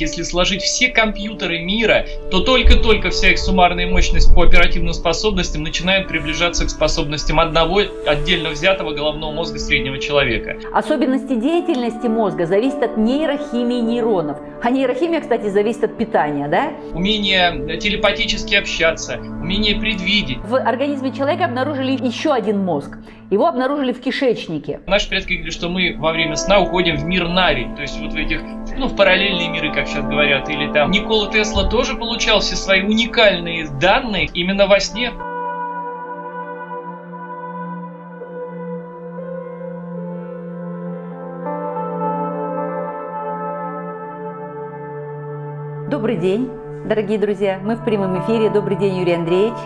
Если сложить все компьютеры мира, то только-только вся их суммарная мощность по оперативным способностям начинает приближаться к способностям одного отдельно взятого головного мозга среднего человека. Особенности деятельности мозга зависят от нейрохимии нейронов. А нейрохимия, кстати, зависит от питания, да? Умение телепатически общаться, умение предвидеть. В организме человека обнаружили еще один мозг. Его обнаружили в кишечнике. Наши предки говорили, что мы во время сна уходим в мир Нари, то есть вот в этих, ну, в параллельные миры, как сейчас говорят, или там. Никола Тесла тоже получал все свои уникальные данные именно во сне. Добрый день, дорогие друзья. Мы в прямом эфире. Добрый день, Юрий Андреевич.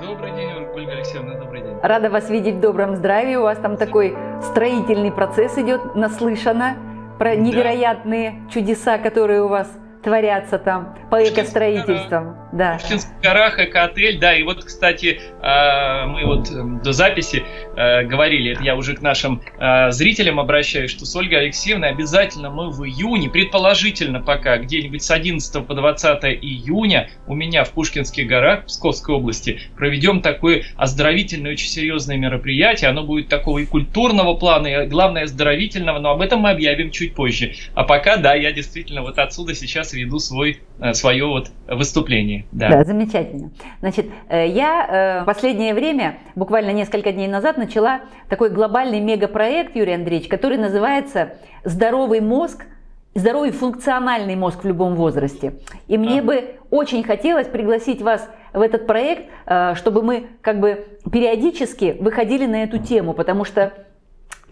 Добрый день, Ольга Алексеевна, добрый день. Рада вас видеть в добром здравии. У вас там такой строительный процесс идет, наслышано про невероятные чудеса, которые у вас творятся там по экостроительствам. Да. В Пушкинских горах эко-отель, да, и вот, кстати, а, мы вот эм, до записи э, говорили, это я уже к нашим а, зрителям обращаюсь, что с Ольгой Алексеевной обязательно мы в июне, предположительно пока, где-нибудь с 11 по 20 июня у меня в Пушкинских горах Псковской области проведем такое оздоровительное, очень серьезное мероприятие. Оно будет такого и культурного плана, и главное оздоровительного, но об этом мы объявим чуть позже. А пока, да, я действительно вот отсюда сейчас веду свой, э, свое вот выступление. Да. да, замечательно. Значит, э, я э, в последнее время, буквально несколько дней назад, начала такой глобальный мегапроект, Юрий Андреевич, который называется «Здоровый мозг здоровый функциональный мозг в любом возрасте. И мне а. бы очень хотелось пригласить вас в этот проект, чтобы мы как бы периодически выходили на эту тему, потому что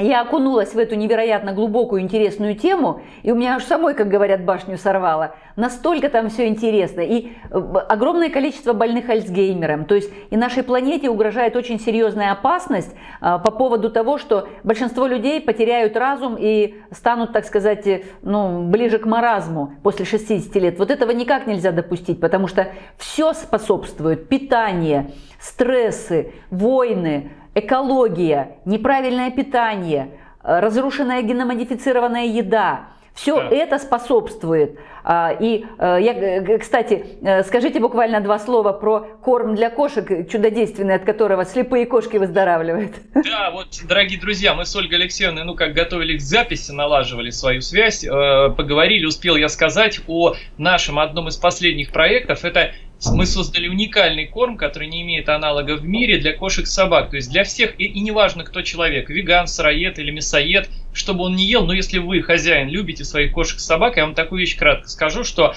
я окунулась в эту невероятно глубокую, интересную тему, и у меня аж самой, как говорят, башню сорвало. Настолько там все интересно. И э, огромное количество больных Альцгеймером. То есть и нашей планете угрожает очень серьезная опасность а, по поводу того, что большинство людей потеряют разум и станут, так сказать, э, ну, ближе к маразму после 60 лет. Вот этого никак нельзя допустить, потому что все способствует. Питание, стрессы, войны, экология, неправильное питание, э, разрушенная геномодифицированная еда. Все да. это способствует. А, и э, я, э, кстати, скажите буквально два слова про корм для кошек, чудодейственный, от которого слепые кошки выздоравливают. Да, вот, дорогие друзья, мы с Ольгой Алексеевной, ну, как готовили к записи, налаживали свою связь, поговорили, успел я сказать о нашем одном из последних проектов. Это мы создали уникальный корм, который не имеет аналога в мире для кошек и собак. То есть для всех, и, и неважно, кто человек, веган, сыроед или мясоед, чтобы он не ел, но если вы, хозяин, любите своих кошек и собак, я вам такую вещь кратко скажу, что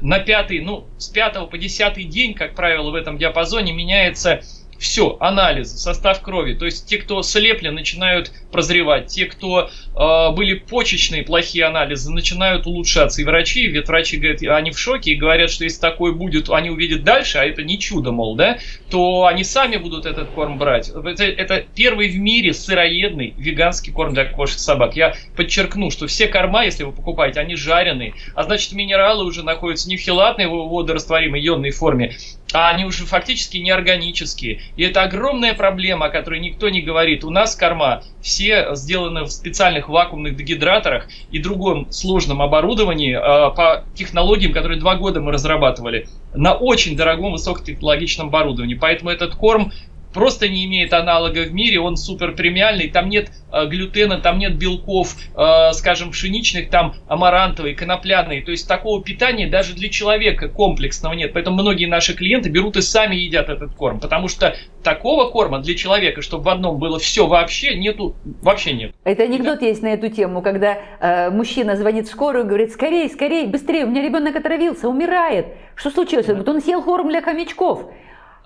на пятый, ну, с пятого по десятый день, как правило, в этом диапазоне меняется все, анализы, состав крови. То есть те, кто слепли, начинают прозревать. Те, кто были почечные плохие анализы, начинают улучшаться. И врачи, ведь врачи говорят, они в шоке и говорят, что если такое будет, они увидят дальше, а это не чудо, мол, да, то они сами будут этот корм брать. Это, это первый в мире сыроедный веганский корм для кошек и собак. Я подчеркну, что все корма, если вы покупаете, они жареные, а значит минералы уже находятся не в хелатной водорастворимой ионной форме, а они уже фактически неорганические. И это огромная проблема, о которой никто не говорит. У нас корма все сделаны в специальных вакуумных дегидраторах и другом сложном оборудовании э, по технологиям, которые два года мы разрабатывали на очень дорогом высокотехнологичном оборудовании. Поэтому этот корм просто не имеет аналога в мире, он супер премиальный, там нет э, глютена, там нет белков, э, скажем, пшеничных, там амарантовый, конопляный, то есть такого питания даже для человека комплексного нет, поэтому многие наши клиенты берут и сами едят этот корм, потому что такого корма для человека, чтобы в одном было все вообще, нету, вообще нет. Это анекдот да. есть на эту тему, когда э, мужчина звонит в скорую и говорит, скорее, скорее, быстрее, у меня ребенок отравился, умирает. Что случилось? Он говорит, он съел корм для хомячков.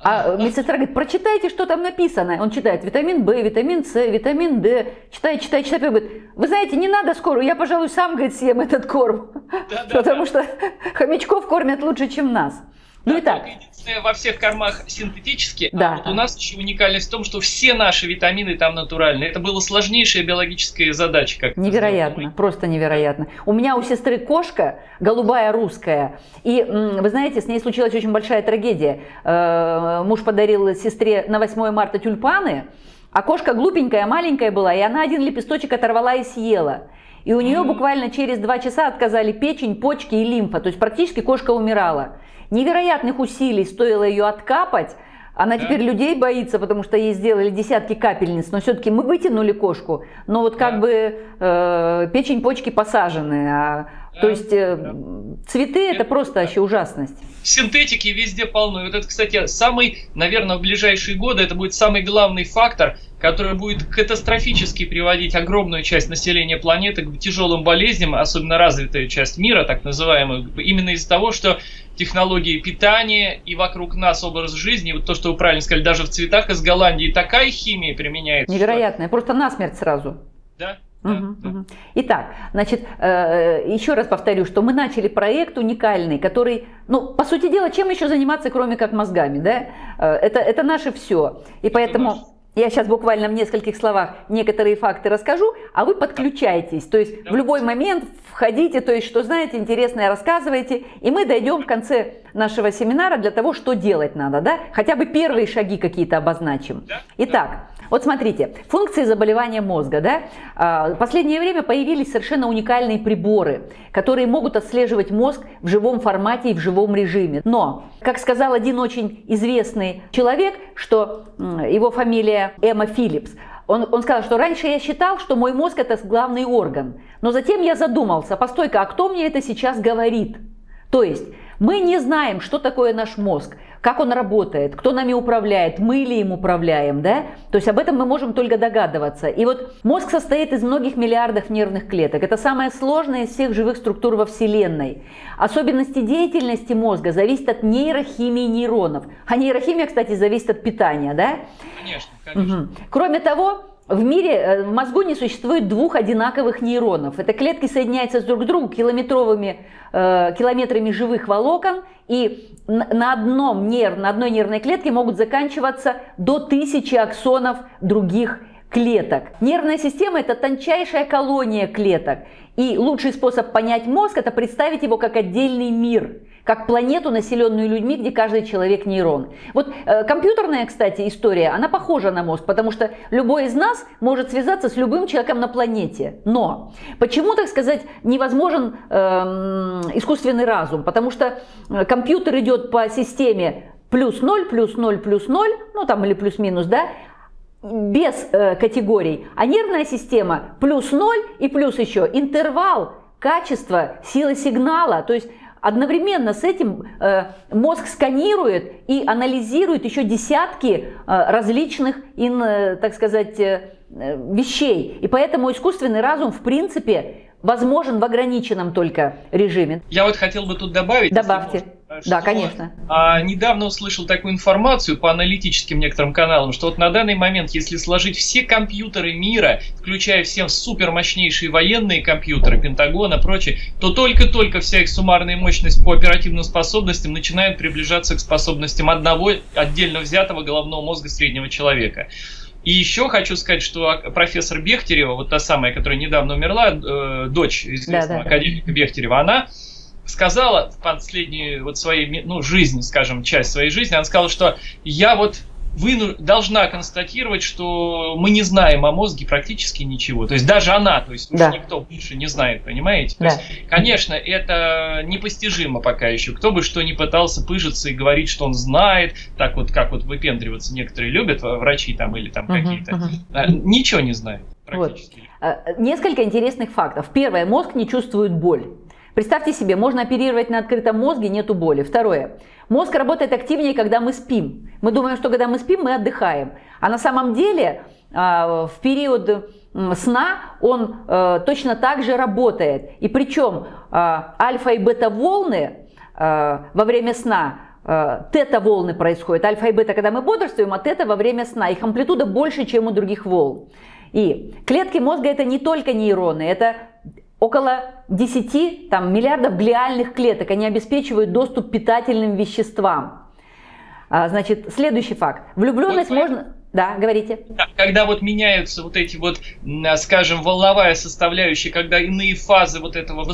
А медсестра говорит, прочитайте, что там написано. Он читает витамин В, витамин С, витамин Д. Читает, читает, читает. Он говорит, вы знаете, не надо скорую, я, пожалуй, сам, говорит, съем этот корм. Да, да, Потому да. что хомячков кормят лучше, чем нас. Ну и так. Во всех кормах синтетически, да. а вот у нас еще уникальность в том, что все наши витамины там натуральные. Это была сложнейшая биологическая задача. Как невероятно, мы. просто невероятно. У меня у сестры кошка, голубая русская, и вы знаете, с ней случилась очень большая трагедия. Э, муж подарил сестре на 8 марта тюльпаны, а кошка глупенькая, маленькая была, и она один лепесточек оторвала и съела. И у нее буквально через два часа отказали печень, почки и лимфа. То есть практически кошка умирала. Невероятных усилий стоило ее откапать, она да. теперь людей боится, потому что ей сделали десятки капельниц, но все-таки мы вытянули кошку, но вот как да. бы э, печень, почки посажены, а, да. то есть э, да. цветы это, это просто да. вообще ужасность. Синтетики везде полно. И вот это, кстати, самый, наверное, в ближайшие годы это будет самый главный фактор, который будет катастрофически приводить огромную часть населения планеты к тяжелым болезням, особенно развитая часть мира, так называемую, именно из-за того, что технологии питания и вокруг нас образ жизни, вот то, что вы правильно сказали, даже в цветах из Голландии такая химия применяется. Невероятная, что... просто насмерть сразу. Да, Угу, да. угу. Итак, значит, э, еще раз повторю, что мы начали проект уникальный, который, ну, по сути дела, чем еще заниматься, кроме как мозгами, да? Э, это, это наше все. И это поэтому... Наш я сейчас буквально в нескольких словах некоторые факты расскажу, а вы подключайтесь. То есть в любой момент входите, то есть что знаете интересное рассказывайте, и мы дойдем в конце нашего семинара для того, что делать надо, да? Хотя бы первые шаги какие-то обозначим. Итак, вот смотрите, функции заболевания мозга, да? А, в последнее время появились совершенно уникальные приборы, которые могут отслеживать мозг в живом формате и в живом режиме. Но, как сказал один очень известный человек, что его фамилия Эмма Филлипс, он, он сказал, что раньше я считал, что мой мозг это главный орган, но затем я задумался, постой-ка, а кто мне это сейчас говорит? То есть мы не знаем, что такое наш мозг, как он работает, кто нами управляет, мы ли им управляем, да? То есть об этом мы можем только догадываться. И вот мозг состоит из многих миллиардов нервных клеток. Это самая сложная из всех живых структур во Вселенной. Особенности деятельности мозга зависят от нейрохимии нейронов. А нейрохимия, кстати, зависит от питания, да? Конечно, конечно. Угу. Кроме того, в мире, э, в мозгу не существует двух одинаковых нейронов. Это клетки соединяются друг с другом километровыми, э, километрами живых волокон, и на, одном нерв, на одной нервной клетке могут заканчиваться до тысячи аксонов других клеток. Нервная система – это тончайшая колония клеток. И лучший способ понять мозг – это представить его как отдельный мир – как планету, населенную людьми, где каждый человек нейрон. Вот э, компьютерная, кстати, история, она похожа на мозг, потому что любой из нас может связаться с любым человеком на планете. Но почему, так сказать, невозможен э, искусственный разум? Потому что э, компьютер идет по системе плюс 0, плюс 0, плюс 0, ну там или плюс-минус, да, без э, категорий, а нервная система плюс 0 и плюс еще интервал, качество, сила сигнала, то есть Одновременно с этим э, мозг сканирует и анализирует еще десятки э, различных, ин, э, так сказать, вещей. И поэтому искусственный разум, в принципе, возможен в ограниченном только режиме. Я вот хотел бы тут добавить. Добавьте. Да, конечно. А, недавно услышал такую информацию по аналитическим некоторым каналам, что вот на данный момент, если сложить все компьютеры мира, включая все супер мощнейшие военные компьютеры, Пентагона, прочее, то только-только вся их суммарная мощность по оперативным способностям начинает приближаться к способностям одного отдельно взятого головного мозга среднего человека. И еще хочу сказать, что профессор Бехтерева, вот та самая, которая недавно умерла, э, дочь известного да, да, академика да. Бехтерева, она сказала в последнюю вот своей, ну, жизнь, скажем, часть своей жизни, она сказала, что я вот вы должна констатировать, что мы не знаем о мозге практически ничего. То есть даже она, то есть да. никто больше не знает, понимаете? Да. То есть, конечно, это непостижимо пока еще. Кто бы что ни пытался пыжиться и говорить, что он знает, так вот как вот выпендриваться некоторые любят, врачи там или там uh какие-то, uh ничего не знают практически. Вот. Несколько интересных фактов. Первое, мозг не чувствует боль. Представьте себе, можно оперировать на открытом мозге, нету боли. Второе. Мозг работает активнее, когда мы спим. Мы думаем, что когда мы спим, мы отдыхаем. А на самом деле а, в период сна он э, точно так же работает. И причем а, альфа и бета волны а, во время сна тета-волны происходят. Альфа и бета, когда мы бодрствуем, а тета во время сна. Их амплитуда больше, чем у других волн. И клетки мозга это не только нейроны, это около 10 там, миллиардов глиальных клеток. Они обеспечивают доступ к питательным веществам. А, значит, следующий факт. Влюбленность можно... Да, говорите. Когда вот меняются вот эти вот, скажем, волновая составляющая, когда иные фазы вот этого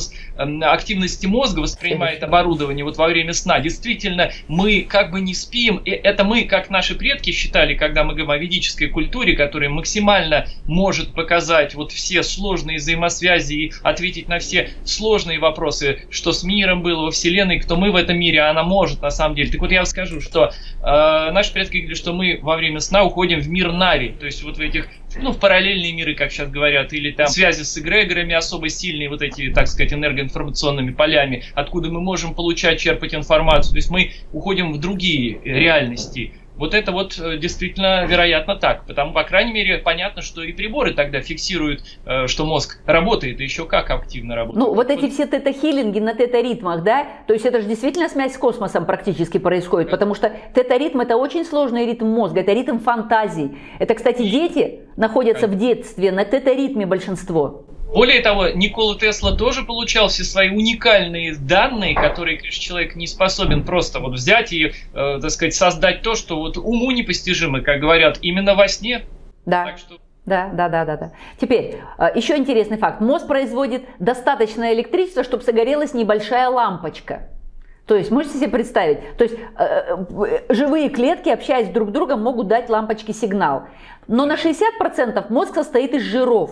активности мозга воспринимает оборудование вот во время сна, действительно, мы как бы не спим, и это мы, как наши предки считали, когда мы говорим о ведической культуре, которая максимально может показать вот все сложные взаимосвязи и ответить на все сложные вопросы, что с миром было во Вселенной, кто мы в этом мире, а она может на самом деле. Так вот я вам скажу, что э, наши предки говорили, что мы во время сна уходим уходим в мир Нави, то есть вот в этих, ну, в параллельные миры, как сейчас говорят, или там связи с эгрегорами особо сильные, вот эти, так сказать, энергоинформационными полями, откуда мы можем получать, черпать информацию. То есть мы уходим в другие реальности. Вот это вот э, действительно вероятно так. Потому, по крайней мере, понятно, что и приборы тогда фиксируют, э, что мозг работает, и еще как активно работает. Ну, вот эти все тета-хиллинги на тета-ритмах, да? То есть это же действительно связь с космосом практически происходит, потому что тета-ритм – это очень сложный ритм мозга, это ритм фантазий. Это, кстати, дети находятся в детстве на тета-ритме большинство. Более того, Никола Тесла тоже получал все свои уникальные данные, которые, конечно, человек не способен просто вот взять и, э, так сказать, создать то, что вот уму непостижимо, как говорят, именно во сне. Да. Так что да, да, да, да, да. Теперь, э, еще интересный факт. Мозг производит достаточное электричество, чтобы загорелась небольшая лампочка. То есть, можете себе представить, то есть э, э, живые клетки, общаясь друг с другом, могут дать лампочке сигнал. Но на 60% мозг состоит из жиров.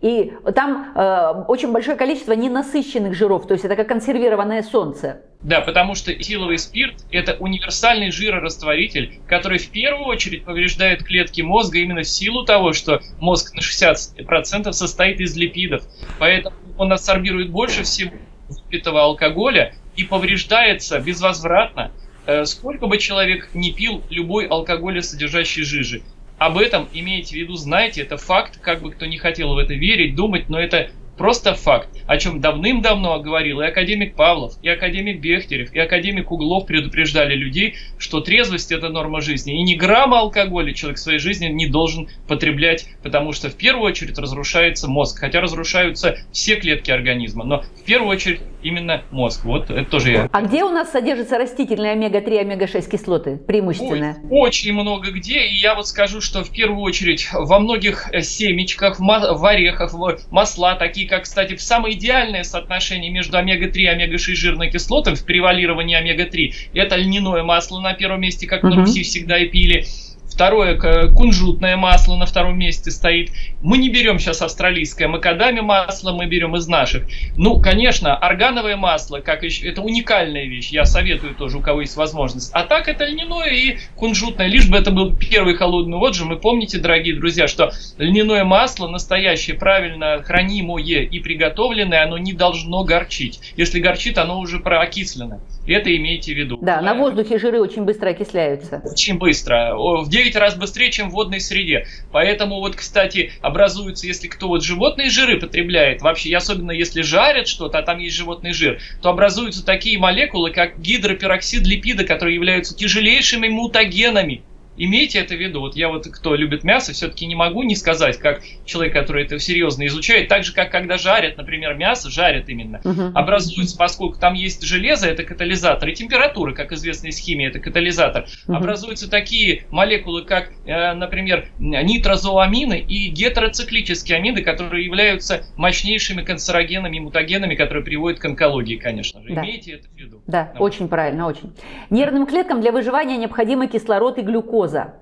И там э, очень большое количество ненасыщенных жиров, то есть это как консервированное солнце. Да, потому что этиловый спирт – это универсальный жирорастворитель, который в первую очередь повреждает клетки мозга именно в силу того, что мозг на 60% состоит из липидов. Поэтому он абсорбирует больше всего выпитого алкоголя и повреждается безвозвратно, э, сколько бы человек не пил любой алкоголесодержащей жижи. Об этом имейте в виду, знаете, это факт, как бы кто не хотел в это верить, думать, но это Просто факт, о чем давным-давно говорил и академик Павлов, и академик Бехтерев, и академик Углов предупреждали людей, что трезвость это норма жизни. И ни грамма алкоголя человек в своей жизни не должен потреблять, потому что в первую очередь разрушается мозг. Хотя разрушаются все клетки организма, но в первую очередь именно мозг. Вот это тоже я. А где у нас содержатся растительные омега-3, омега-6 кислоты преимущественно? Ой, очень много где. И я вот скажу, что в первую очередь во многих э, семечках, в орехах, в масла, такие как, кстати, в самое идеальное соотношение между омега-3 и омега-6 жирной кислотой в превалировании омега-3, это льняное масло на первом месте, как на Руси всегда и пили. Второе, кунжутное масло на втором месте стоит. Мы не берем сейчас австралийское макадами масло, мы берем из наших. Ну, конечно, органовое масло, как еще, это уникальная вещь. Я советую тоже, у кого есть возможность. А так это льняное и кунжутное, лишь бы это был первый холодный отжим. И помните, дорогие друзья, что льняное масло настоящее, правильно хранимое и приготовленное, оно не должно горчить. Если горчит, оно уже проокислено. Это имейте в виду. Да, на воздухе жиры очень быстро окисляются. Очень быстро. В 9 9 раз быстрее, чем в водной среде. Поэтому вот, кстати, образуются, если кто вот животные жиры потребляет, вообще, особенно если жарят что-то, а там есть животный жир, то образуются такие молекулы, как гидропероксид липида, которые являются тяжелейшими мутагенами. Имейте это в виду. Вот я вот, кто любит мясо, все-таки не могу не сказать, как человек, который это серьезно изучает, так же, как когда жарят, например, мясо, жарят именно, uh-huh. образуется, поскольку там есть железо, это катализатор, и температура, как известно из химии, это катализатор, uh-huh. образуются такие молекулы, как, э, например, нитрозоамины и гетероциклические амиды, которые являются мощнейшими канцерогенами и мутагенами, которые приводят к онкологии, конечно же. Да. Имейте это в виду. Да, вот. очень правильно, очень. Нервным клеткам для выживания необходимы кислород и глюкоза глюкоза.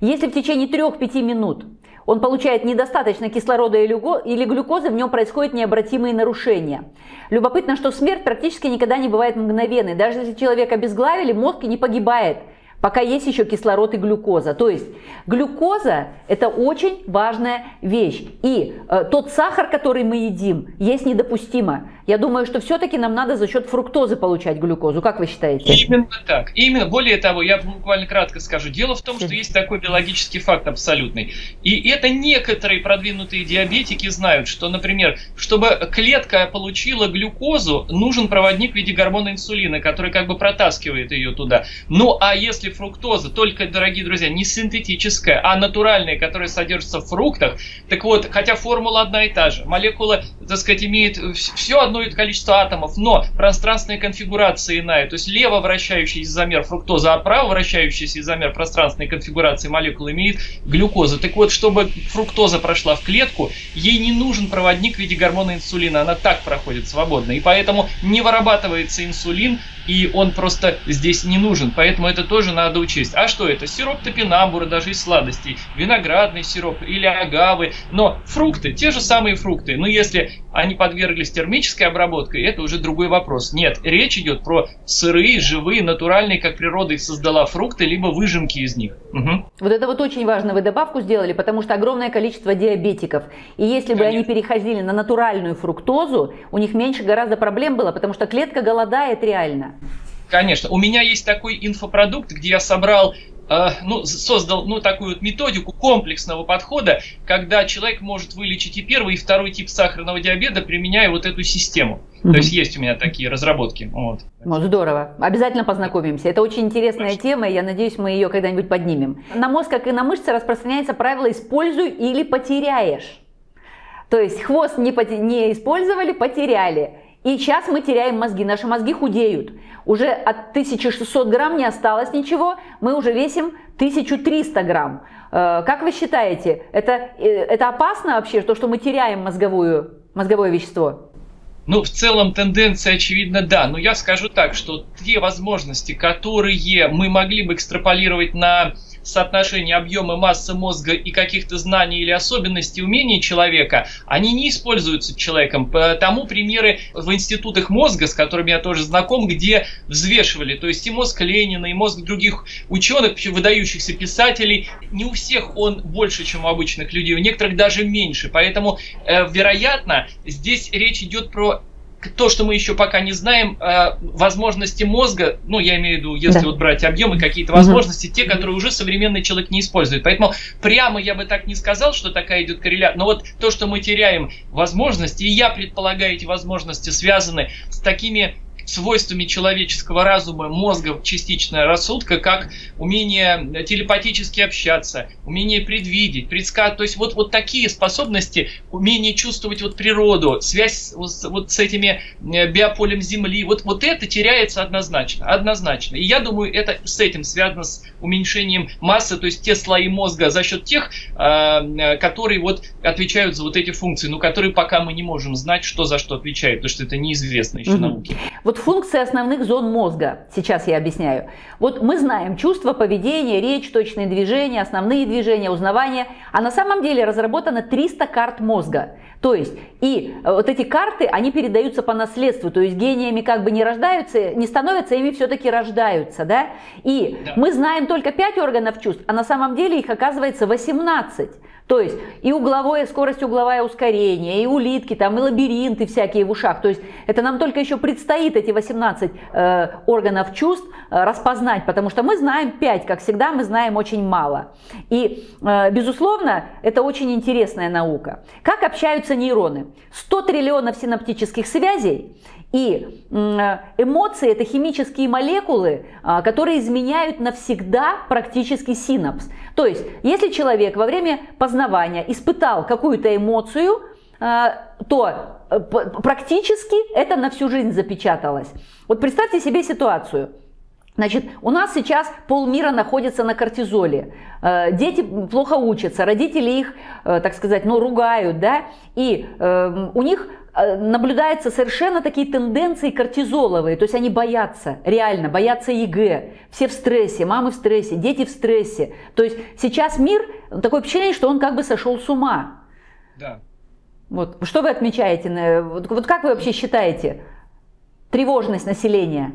Если в течение 3-5 минут он получает недостаточно кислорода или глюкозы, в нем происходят необратимые нарушения. Любопытно, что смерть практически никогда не бывает мгновенной. Даже если человека обезглавили, мозг не погибает – пока есть еще кислород и глюкоза. То есть глюкоза – это очень важная вещь. И э, тот сахар, который мы едим, есть недопустимо. Я думаю, что все-таки нам надо за счет фруктозы получать глюкозу. Как вы считаете? Именно так. Именно. Более того, я буквально кратко скажу. Дело в том, что есть такой биологический факт абсолютный. И это некоторые продвинутые диабетики знают, что, например, чтобы клетка получила глюкозу, нужен проводник в виде гормона инсулина, который как бы протаскивает ее туда. Ну а если фруктоза, только, дорогие друзья, не синтетическая, а натуральная, которая содержится в фруктах. Так вот, хотя формула одна и та же, молекула, так сказать, имеет все одно это количество атомов, но пространственная конфигурация иная, то есть лево вращающийся изомер фруктоза, а право вращающийся изомер пространственной конфигурации молекул имеет глюкоза. Так вот, чтобы фруктоза прошла в клетку, ей не нужен проводник в виде гормона инсулина, она так проходит свободно, и поэтому не вырабатывается инсулин, и он просто здесь не нужен, поэтому это тоже надо учесть. А что это? Сироп топинамбура, даже из сладостей, виноградный сироп или агавы, но фрукты, те же самые фрукты, но если они подверглись термической обработке, это уже другой вопрос. Нет, речь идет про сырые, живые, натуральные, как природа их создала фрукты, либо выжимки из них. Угу. Вот это вот очень важно, вы добавку сделали, потому что огромное количество диабетиков. И если бы Конечно. они переходили на натуральную фруктозу, у них меньше гораздо проблем было, потому что клетка голодает реально. Конечно. У меня есть такой инфопродукт, где я собрал э, ну, создал ну, такую вот методику комплексного подхода, когда человек может вылечить и первый, и второй тип сахарного диабета, применяя вот эту систему. Mm-hmm. То есть есть у меня такие разработки. Вот. Ну, здорово. Обязательно познакомимся. Это очень интересная Хорошо. тема, и я надеюсь, мы ее когда-нибудь поднимем. На мозг, как и на мышцы, распространяется правило «используй или потеряешь». То есть хвост не, поте- не использовали, потеряли. И сейчас мы теряем мозги, наши мозги худеют. Уже от 1600 грамм не осталось ничего, мы уже весим 1300 грамм. Э, как вы считаете, это, э, это опасно вообще, то, что мы теряем мозговую, мозговое вещество? Ну, в целом тенденция очевидно да, но я скажу так, что те возможности, которые мы могли бы экстраполировать на соотношение объема массы мозга и каких-то знаний или особенностей умений человека, они не используются человеком. Тому примеры в институтах мозга, с которыми я тоже знаком, где взвешивали, то есть и мозг Ленина, и мозг других ученых, выдающихся писателей, не у всех он больше, чем у обычных людей, у некоторых даже меньше. Поэтому, э, вероятно, здесь речь идет про то, что мы еще пока не знаем, э, возможности мозга, ну, я имею в виду, если да. вот брать объемы, какие-то возможности, угу. те, которые уже современный человек не использует. Поэтому прямо я бы так не сказал, что такая идет корреляция. Но вот то, что мы теряем возможности, и я предполагаю, эти возможности связаны с такими свойствами человеческого разума, мозга, частично рассудка, как умение телепатически общаться, умение предвидеть, предсказать. То есть вот, вот такие способности, умение чувствовать вот природу, связь вот, вот с этими э, биополем Земли, вот, вот это теряется однозначно. Однозначно. И я думаю, это с этим связано с уменьшением массы, то есть те слои мозга за счет тех, э, которые вот отвечают за вот эти функции, но которые пока мы не можем знать, что за что отвечает, потому что это неизвестно еще угу. науке. Вот функции основных зон мозга, сейчас я объясняю. Вот мы знаем чувство, поведение, речь, точные движения, основные движения, узнавание, а на самом деле разработано 300 карт мозга. То есть, и э, вот эти карты, они передаются по наследству, то есть гениями как бы не рождаются, не становятся, ими все-таки рождаются, да? И да. мы знаем только 5 органов чувств, а на самом деле их оказывается 18. То есть и угловое, скорость угловое ускорение, и улитки, там, и лабиринты всякие в ушах. То есть это нам только еще предстоит эти 18 э, органов чувств э, распознать, потому что мы знаем 5, как всегда, мы знаем очень мало. И, э, безусловно, это очень интересная наука. Как общаются нейроны? 100 триллионов синаптических связей, и эмоции – это химические молекулы, а, которые изменяют навсегда практически синапс. То есть, если человек во время познавания испытал какую-то эмоцию, а, то э, практически это на всю жизнь запечаталось. Вот представьте себе ситуацию. Значит, у нас сейчас полмира находится на кортизоле. Э, дети плохо учатся, родители их, э, так сказать, ну, ругают, да, и у них наблюдаются совершенно такие тенденции кортизоловые, то есть они боятся, реально, боятся ЕГЭ, все в стрессе, мамы в стрессе, дети в стрессе. То есть сейчас мир, такое впечатление, что он как бы сошел с ума. Да. Вот. Что вы отмечаете? Вот, вот как вы вообще считаете тревожность населения?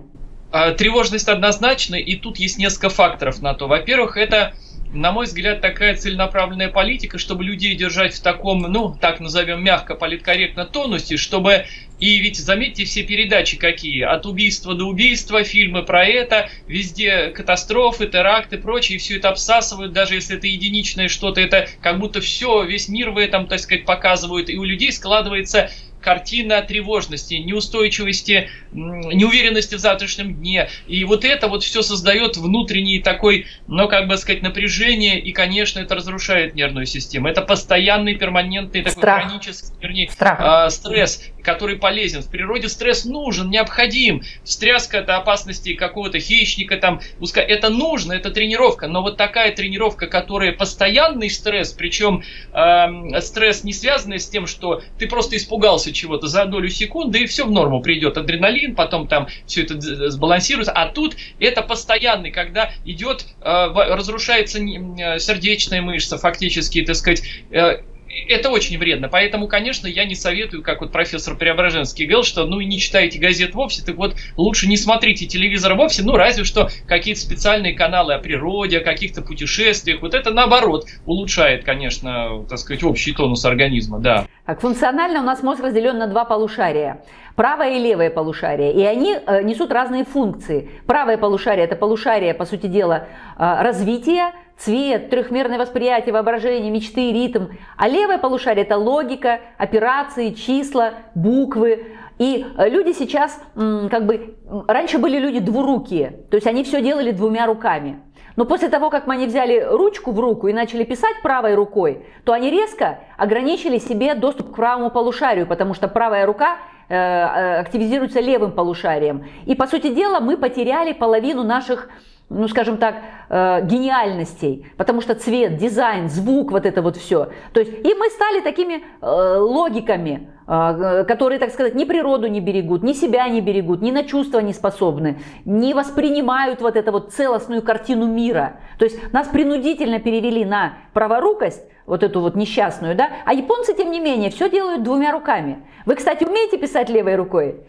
А, тревожность однозначно, и тут есть несколько факторов на то. Во-первых, это на мой взгляд, такая целенаправленная политика, чтобы людей держать в таком, ну, так назовем мягко, политкорректно тонусе, чтобы и ведь заметьте все передачи какие, от убийства до убийства, фильмы про это, везде катастрофы, теракты, прочее, и все это обсасывают, даже если это единичное что-то, это как будто все, весь мир в этом, так сказать, показывают, и у людей складывается картина тревожности, неустойчивости, неуверенности в завтрашнем дне. И вот это вот все создает внутренний такой, ну, как бы сказать, напряжение, и, конечно, это разрушает нервную систему. Это постоянный, перманентный, такой Страх. хронический, вернее, Страх. Э, стресс который полезен. В природе стресс нужен, необходим. Встряска это опасности какого-то хищника, там, это нужно, это тренировка. Но вот такая тренировка, которая постоянный стресс, причем э, стресс не связанный с тем, что ты просто испугался чего-то за долю секунды, и все в норму придет. Адреналин, потом там все это сбалансируется. А тут это постоянный, когда идет, э, разрушается э, сердечная мышца, фактически, так сказать, э, это очень вредно. Поэтому, конечно, я не советую, как вот профессор Преображенский говорил, что ну и не читайте газет вовсе, так вот лучше не смотрите телевизор вовсе, ну разве что какие-то специальные каналы о природе, о каких-то путешествиях. Вот это наоборот улучшает, конечно, так сказать, общий тонус организма, да. Так, функционально у нас мозг разделен на два полушария. Правое и левое полушарие. И они э, несут разные функции. Правое полушарие – это полушарие, по сути дела, э, развития, цвет, трехмерное восприятие, воображение, мечты, ритм. А левое полушарие – это логика, операции, числа, буквы. И э, люди сейчас, как бы, раньше были люди двурукие, то есть они все делали двумя руками. Но после того, как они взяли ручку в руку и начали писать правой рукой, то они резко ограничили себе доступ к правому полушарию, потому что правая рука активизируется левым полушарием. И, по сути дела, мы потеряли половину наших ну, скажем так, э, гениальностей, потому что цвет, дизайн, звук, вот это вот все. То есть, и мы стали такими э, логиками, э, которые, так сказать, ни природу не берегут, ни себя не берегут, ни на чувства не способны, не воспринимают вот эту вот целостную картину мира. То есть, нас принудительно перевели на праворукость, вот эту вот несчастную, да, а японцы, тем не менее, все делают двумя руками. Вы, кстати, умеете писать левой рукой?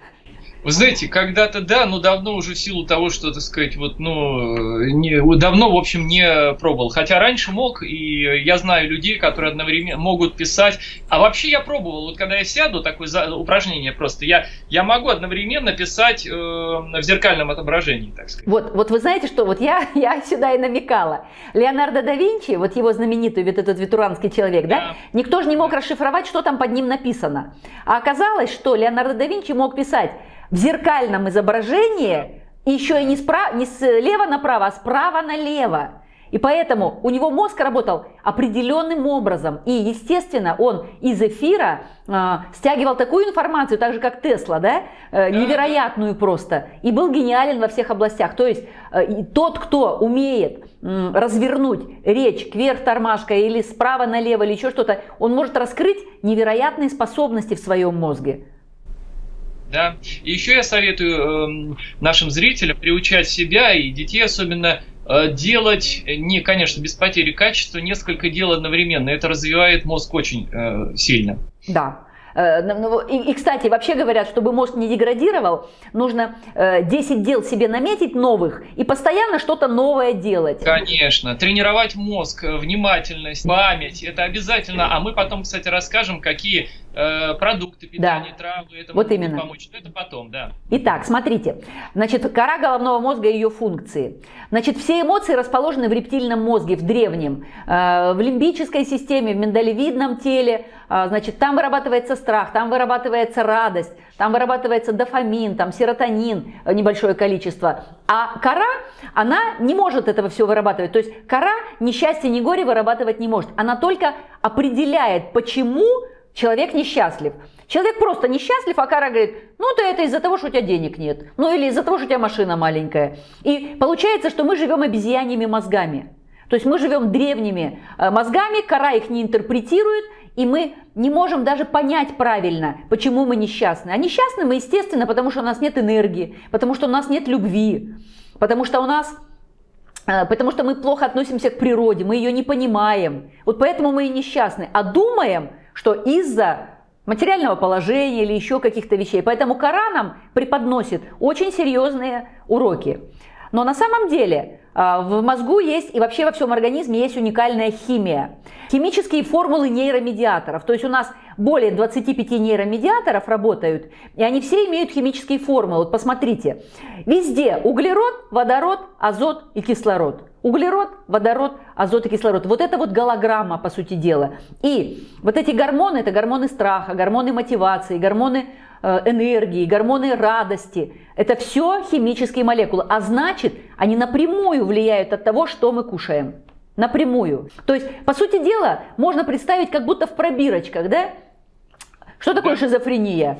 Вы знаете, когда-то да, но давно уже в силу того, что, так сказать, вот, ну, не, давно, в общем, не пробовал. Хотя раньше мог, и я знаю людей, которые одновременно могут писать. А вообще я пробовал, вот когда я сяду, такое за, упражнение просто, я, я могу одновременно писать э, в зеркальном отображении, так сказать. Вот, вот вы знаете что, вот я, я сюда и намекала. Леонардо да Винчи, вот его знаменитый вот этот ветуранский человек, да, да никто же не мог расшифровать, что там под ним написано. А оказалось, что Леонардо да Винчи мог писать в зеркальном изображении еще и не, справа, не слева направо, а справа налево. И поэтому у него мозг работал определенным образом. И, естественно, он из эфира э, стягивал такую информацию, так же как Тесла, да, э, невероятную просто. И был гениален во всех областях. То есть э, тот, кто умеет э, развернуть речь кверх тормашкой или справа налево или еще что-то, он может раскрыть невероятные способности в своем мозге. Да. И еще я советую э, нашим зрителям приучать себя и детей особенно э, делать, не, конечно, без потери качества, несколько дел одновременно. Это развивает мозг очень э, сильно. Да. Э, ну, и, и, кстати, вообще говорят, чтобы мозг не деградировал, нужно 10 э, дел себе наметить новых и постоянно что-то новое делать. Конечно. Тренировать мозг, э, внимательность, память, это обязательно. А мы потом, кстати, расскажем, какие продукты питания, да. травы, это вот именно. помочь. Но это потом, да. Итак, смотрите. Значит, кора головного мозга и ее функции. Значит, все эмоции расположены в рептильном мозге, в древнем, в лимбической системе, в миндалевидном теле. Значит, там вырабатывается страх, там вырабатывается радость, там вырабатывается дофамин, там серотонин, э, небольшое количество. А кора, она не может этого все вырабатывать. То есть кора ни счастья, ни горе вырабатывать не может. Она только определяет, почему человек несчастлив. Человек просто несчастлив, а кора говорит, ну то это из-за того, что у тебя денег нет, ну или из-за того, что у тебя машина маленькая. И получается, что мы живем обезьяньями мозгами. То есть мы живем древними э, мозгами, кора их не интерпретирует, и мы не можем даже понять правильно, почему мы несчастны. А несчастны мы, естественно, потому что у нас нет энергии, потому что у нас нет любви, потому что у нас э, Потому что мы плохо относимся к природе, мы ее не понимаем. Вот поэтому мы и несчастны. А думаем, что из-за материального положения или еще каких-то вещей. Поэтому Кора нам преподносит очень серьезные уроки. Но на самом деле в мозгу есть и вообще во всем организме есть уникальная химия. Химические формулы нейромедиаторов. То есть у нас более 25 нейромедиаторов работают, и они все имеют химические формулы. Вот посмотрите. Везде углерод, водород, азот и кислород. Углерод, водород, азот и кислород. Вот это вот голограмма, по сути дела. И вот эти гормоны, это гормоны страха, гормоны мотивации, гормоны энергии, гормоны радости. Это все химические молекулы. А значит, они напрямую влияют от того, что мы кушаем. Напрямую. То есть, по сути дела, можно представить как будто в пробирочках, да? Что такое шизофрения?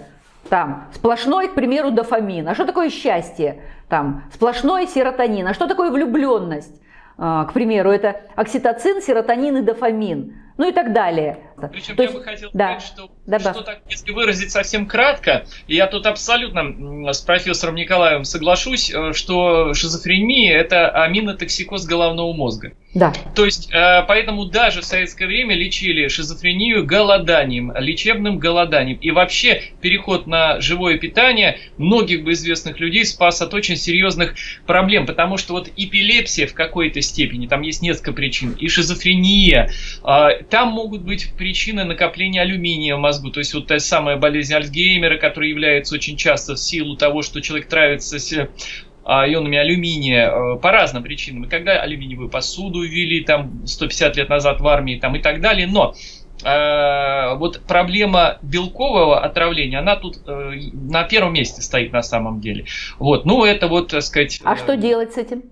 Там сплошной, к примеру, дофамин. А что такое счастье? Там сплошной серотонин. А что такое влюбленность? А, к примеру, это окситоцин, серотонин и дофамин ну и так далее. Причем То я есть, бы хотел да, сказать, что, что так, если выразить совсем кратко, я тут абсолютно с профессором Николаевым соглашусь, э, что шизофрения – это аминотоксикоз головного мозга. Да. То есть, э, поэтому даже в советское время лечили шизофрению голоданием, лечебным голоданием. И вообще переход на живое питание многих бы известных людей спас от очень серьезных проблем, потому что вот эпилепсия в какой-то степени, там есть несколько причин, и шизофрения, а, там могут быть причины накопления алюминия в мозгу, то есть вот та самая болезнь Альцгеймера, которая является очень часто в силу того, что человек травится а, ионами алюминия э, по разным причинам. И когда алюминиевую посуду ввели там 150 лет назад в армии там, и так далее. Но э, вот проблема белкового отравления, она тут э, на первом месте стоит на самом деле. Вот, ну это вот, так сказать... А что делать с этим?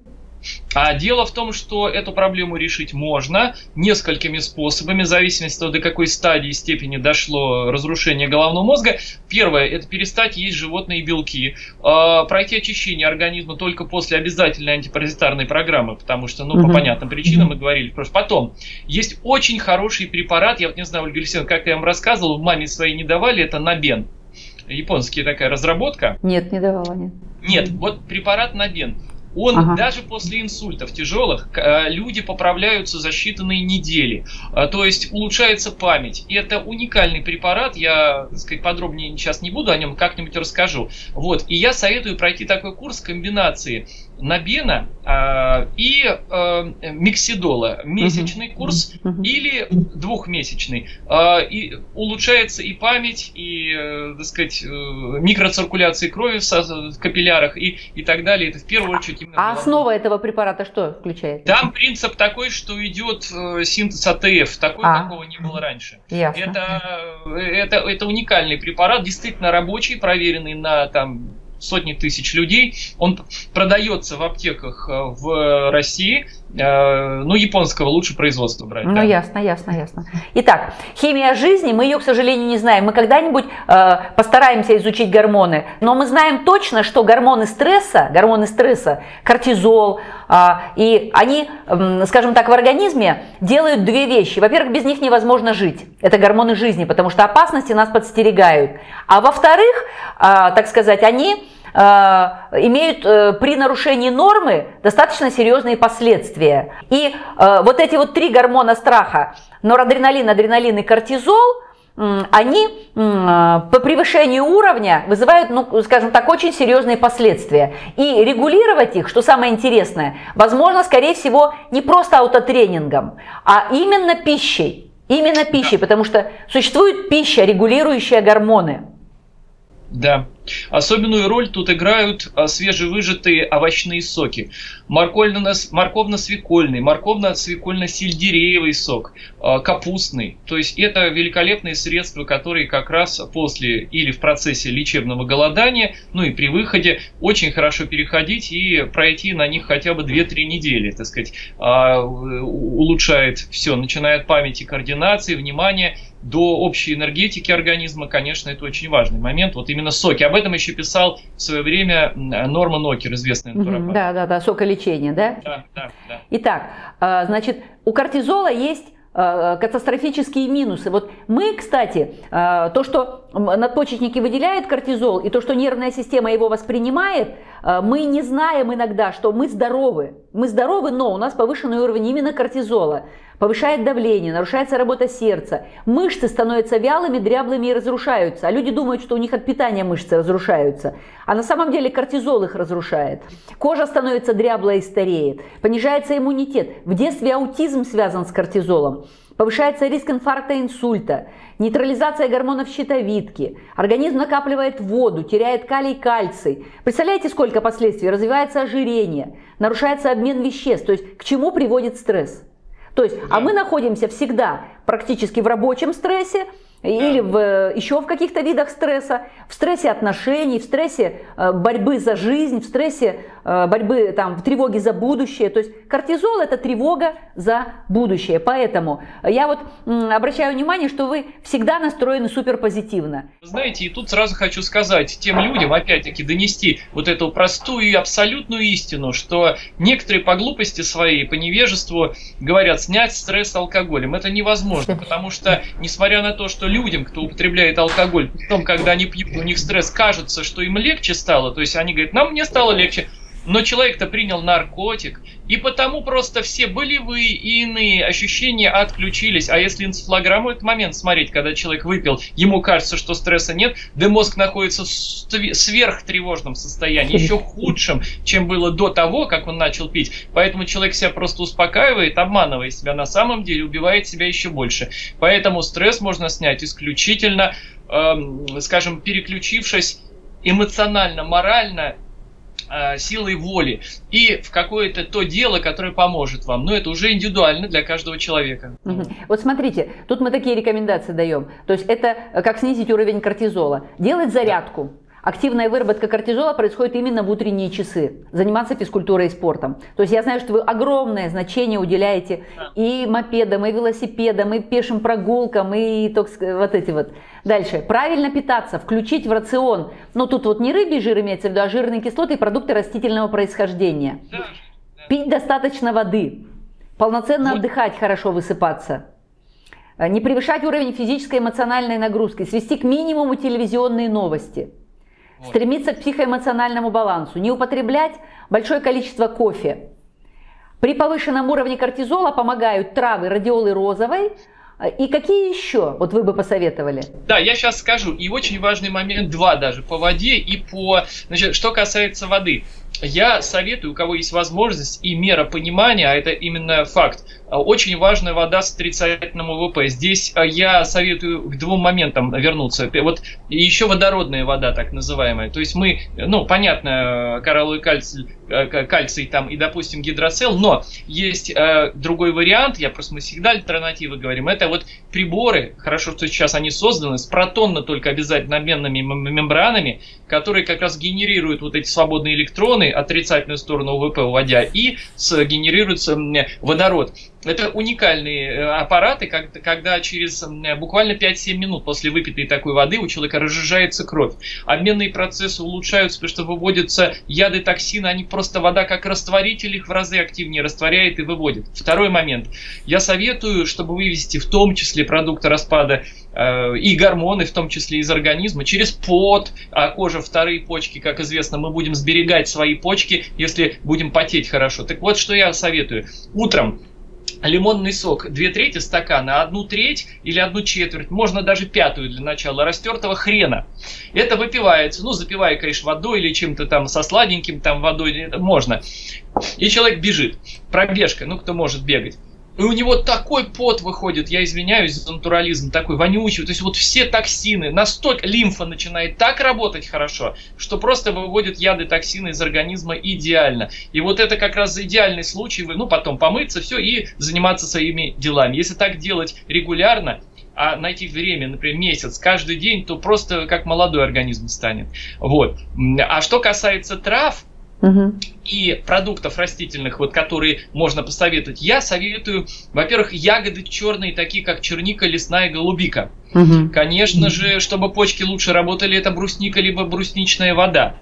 А дело в том, что эту проблему решить можно несколькими способами, в зависимости от до какой стадии и степени дошло разрушение головного мозга. Первое – это перестать есть животные белки, э, пройти очищение организма только после обязательной антипаразитарной программы, потому что, ну, по понятным причинам мы говорили. Просто потом, есть очень хороший препарат, я вот не знаю, Ольга Алексеевна, как я вам рассказывал, маме своей не давали, это Набен японская такая разработка. Нет, не давала, нет. Нет, вот препарат Набен. Он ага. даже после инсультов тяжелых э, люди поправляются за считанные недели. Э, то есть улучшается память. И это уникальный препарат. Я, так сказать, подробнее сейчас не буду о нем, как-нибудь расскажу. Вот. И я советую пройти такой курс комбинации Набена э, и э, Миксидола. Месячный uh-huh. курс uh-huh. или двухмесячный. Э, и улучшается и память, и, э, так сказать, э, микроциркуляция крови в, капиллярах и, и так далее. Это в первую очередь именно... А основа этого препарата что включает? Там принцип такой, что идет э, синтез АТФ. Такой, а. такого не было раньше. Ясно. Это, это, это уникальный препарат, действительно рабочий, проверенный на там сотни тысяч людей. Он продается в аптеках э, в России. Э, ну, японского лучше производства брать. Ну, да? ясно, ясно, ясно. Итак, химия жизни, мы ее, к сожалению, не знаем. Мы когда-нибудь э, постараемся изучить гормоны, но мы знаем точно, что гормоны стресса, гормоны стресса, кортизол, э, и они, э, скажем так, в организме делают две вещи. Во-первых, без них невозможно жить. Это гормоны жизни, потому что опасности нас подстерегают. А во-вторых, э, так сказать, они имеют э, при нарушении нормы достаточно серьезные последствия. И э, вот эти вот три гормона страха, норадреналин, адреналин и кортизол, они по превышению уровня вызывают, ну, скажем так, очень серьезные последствия. И регулировать их, что самое интересное, возможно, скорее всего, не просто аутотренингом, а именно пищей. Именно пищей, потому что существует пища, регулирующая гормоны. Да. Особенную роль тут играют а, свежевыжатые овощные соки. Морковно-свекольный, морковно-свекольно-сельдереевый сок, а, капустный. То есть это великолепные средства, которые как раз после или в процессе лечебного голодания, ну и при выходе очень хорошо переходить и пройти на них хотя бы 2-3 недели, так сказать, а, улучшает все, начиная от памяти, координации, внимания до общей энергетики организма, конечно, это очень важный момент. Вот именно соки. Об этом еще писал в свое время Норман Окер, известный натуропат. Да, да, да, соколечение, да? Да, да, да. Итак, а, значит, у кортизола есть а, катастрофические минусы. Вот мы, кстати, а, то, что надпочечники выделяют кортизол, и то, что нервная система его воспринимает, мы не знаем иногда, что мы здоровы. Мы здоровы, но у нас повышенный уровень именно кортизола повышает давление, нарушается работа сердца, мышцы становятся вялыми, дряблыми и разрушаются. А люди думают, что у них от питания мышцы разрушаются. А на самом деле кортизол их разрушает. Кожа становится дряблой и стареет. Понижается иммунитет. В детстве аутизм связан с кортизолом. Повышается риск инфаркта инсульта, нейтрализация гормонов щитовидки, организм накапливает воду, теряет калий и кальций. Представляете, сколько последствий? Развивается ожирение, нарушается обмен веществ. То есть к чему приводит стресс? То есть, а а мы находимся всегда практически в рабочем стрессе, или в, еще в каких-то видах стресса, в стрессе отношений, в стрессе э, борьбы за жизнь, в стрессе э, борьбы там, в тревоге за будущее. То есть кортизол это тревога за будущее. Поэтому я вот обращаю внимание, что вы всегда настроены супер позитивно. Знаете, и тут сразу хочу сказать тем людям, опять-таки, донести вот эту простую и абсолютную истину, что некоторые по глупости своей, по невежеству говорят снять стресс алкоголем. Это невозможно, потому что, несмотря на то, что людям, кто употребляет алкоголь, потом, когда они пьют, у них стресс, кажется, что им легче стало, то есть они говорят, нам мне стало легче, но человек-то принял наркотик, и потому просто все болевые и иные ощущения отключились. А если энцефалограмму этот момент смотреть, когда человек выпил, ему кажется, что стресса нет, да мозг находится в сверхтревожном состоянии, еще худшем, чем было до того, как он начал пить. Поэтому человек себя просто успокаивает, обманывая себя, на самом деле убивает себя еще больше. Поэтому стресс можно снять исключительно, эм, скажем, переключившись эмоционально, морально Э, силой воли и в какое-то то дело, которое поможет вам. Но это уже индивидуально для каждого человека. Угу. Вот смотрите, тут мы такие рекомендации даем. То есть это э, как снизить уровень кортизола. Делать зарядку. Активная выработка кортизола происходит именно в утренние часы. Заниматься физкультурой и спортом. То есть я знаю, что вы огромное значение уделяете и мопедам, и велосипедам, и пешим прогулкам, и вот эти вот. Дальше. Правильно питаться, включить в рацион. Ну тут вот не рыбий жир имеется в виду, а жирные кислоты и продукты растительного происхождения. Пить достаточно воды. Полноценно отдыхать, хорошо высыпаться. Не превышать уровень физической и эмоциональной нагрузки. Свести к минимуму телевизионные новости. Стремиться к психоэмоциональному балансу, не употреблять большое количество кофе. При повышенном уровне кортизола помогают травы радиолы розовой, и какие еще вот вы бы посоветовали? Да, я сейчас скажу. И очень важный момент, два даже, по воде и по... Значит, что касается воды. Я советую, у кого есть возможность и мера понимания, а это именно факт, очень важная вода с отрицательным ВВП. Здесь а, я советую к двум моментам вернуться. Вот еще водородная вода, так называемая. То есть мы, ну, понятно, коралловый кальций, э, кальций там и, допустим, гидроцел, но есть э, другой вариант, я просто мы всегда альтернативы говорим, это вот приборы, хорошо, что сейчас они созданы, с протонно только обязательно обменными мембранами, которые как раз генерируют вот эти свободные электроны, отрицательную сторону ВВП уводя, и генерируется водород. Это уникальные э, аппараты, когда через буквально 5-7 минут после выпитой такой воды у человека разжижается кровь. Обменные процессы улучшаются, потому что выводятся яды, токсины, они просто вода как растворитель их в разы активнее растворяет и выводит. Второй момент. Я советую, чтобы вывести в том числе продукты распада э, и гормоны, в том числе из организма, через пот, а кожа, вторые почки, как известно, мы будем сберегать свои почки, если будем потеть хорошо. Так вот, что я советую. Утром лимонный сок две трети стакана, одну треть или одну четверть, можно даже пятую для начала, растертого хрена. Это выпивается, ну, запивая, конечно, водой или чем-то там со сладеньким там водой, это можно. И человек бежит. Пробежка, ну, кто может бегать. И у него такой пот выходит, я извиняюсь за натурализм, такой вонючий. То есть вот все токсины, настолько лимфа начинает так работать хорошо, что просто выводит яды, токсины из организма идеально. И вот это как раз идеальный случай, ну потом помыться, все, и заниматься своими делами. Если так делать регулярно, а найти время, например, месяц, каждый день, то просто как молодой организм станет. Вот. А что касается трав, Угу. И продуктов растительных, вот, которые можно посоветовать, я советую, во-первых, ягоды черные, такие как черника, лесная голубика. Угу. Конечно же, чтобы почки лучше работали, это брусника либо брусничная вода.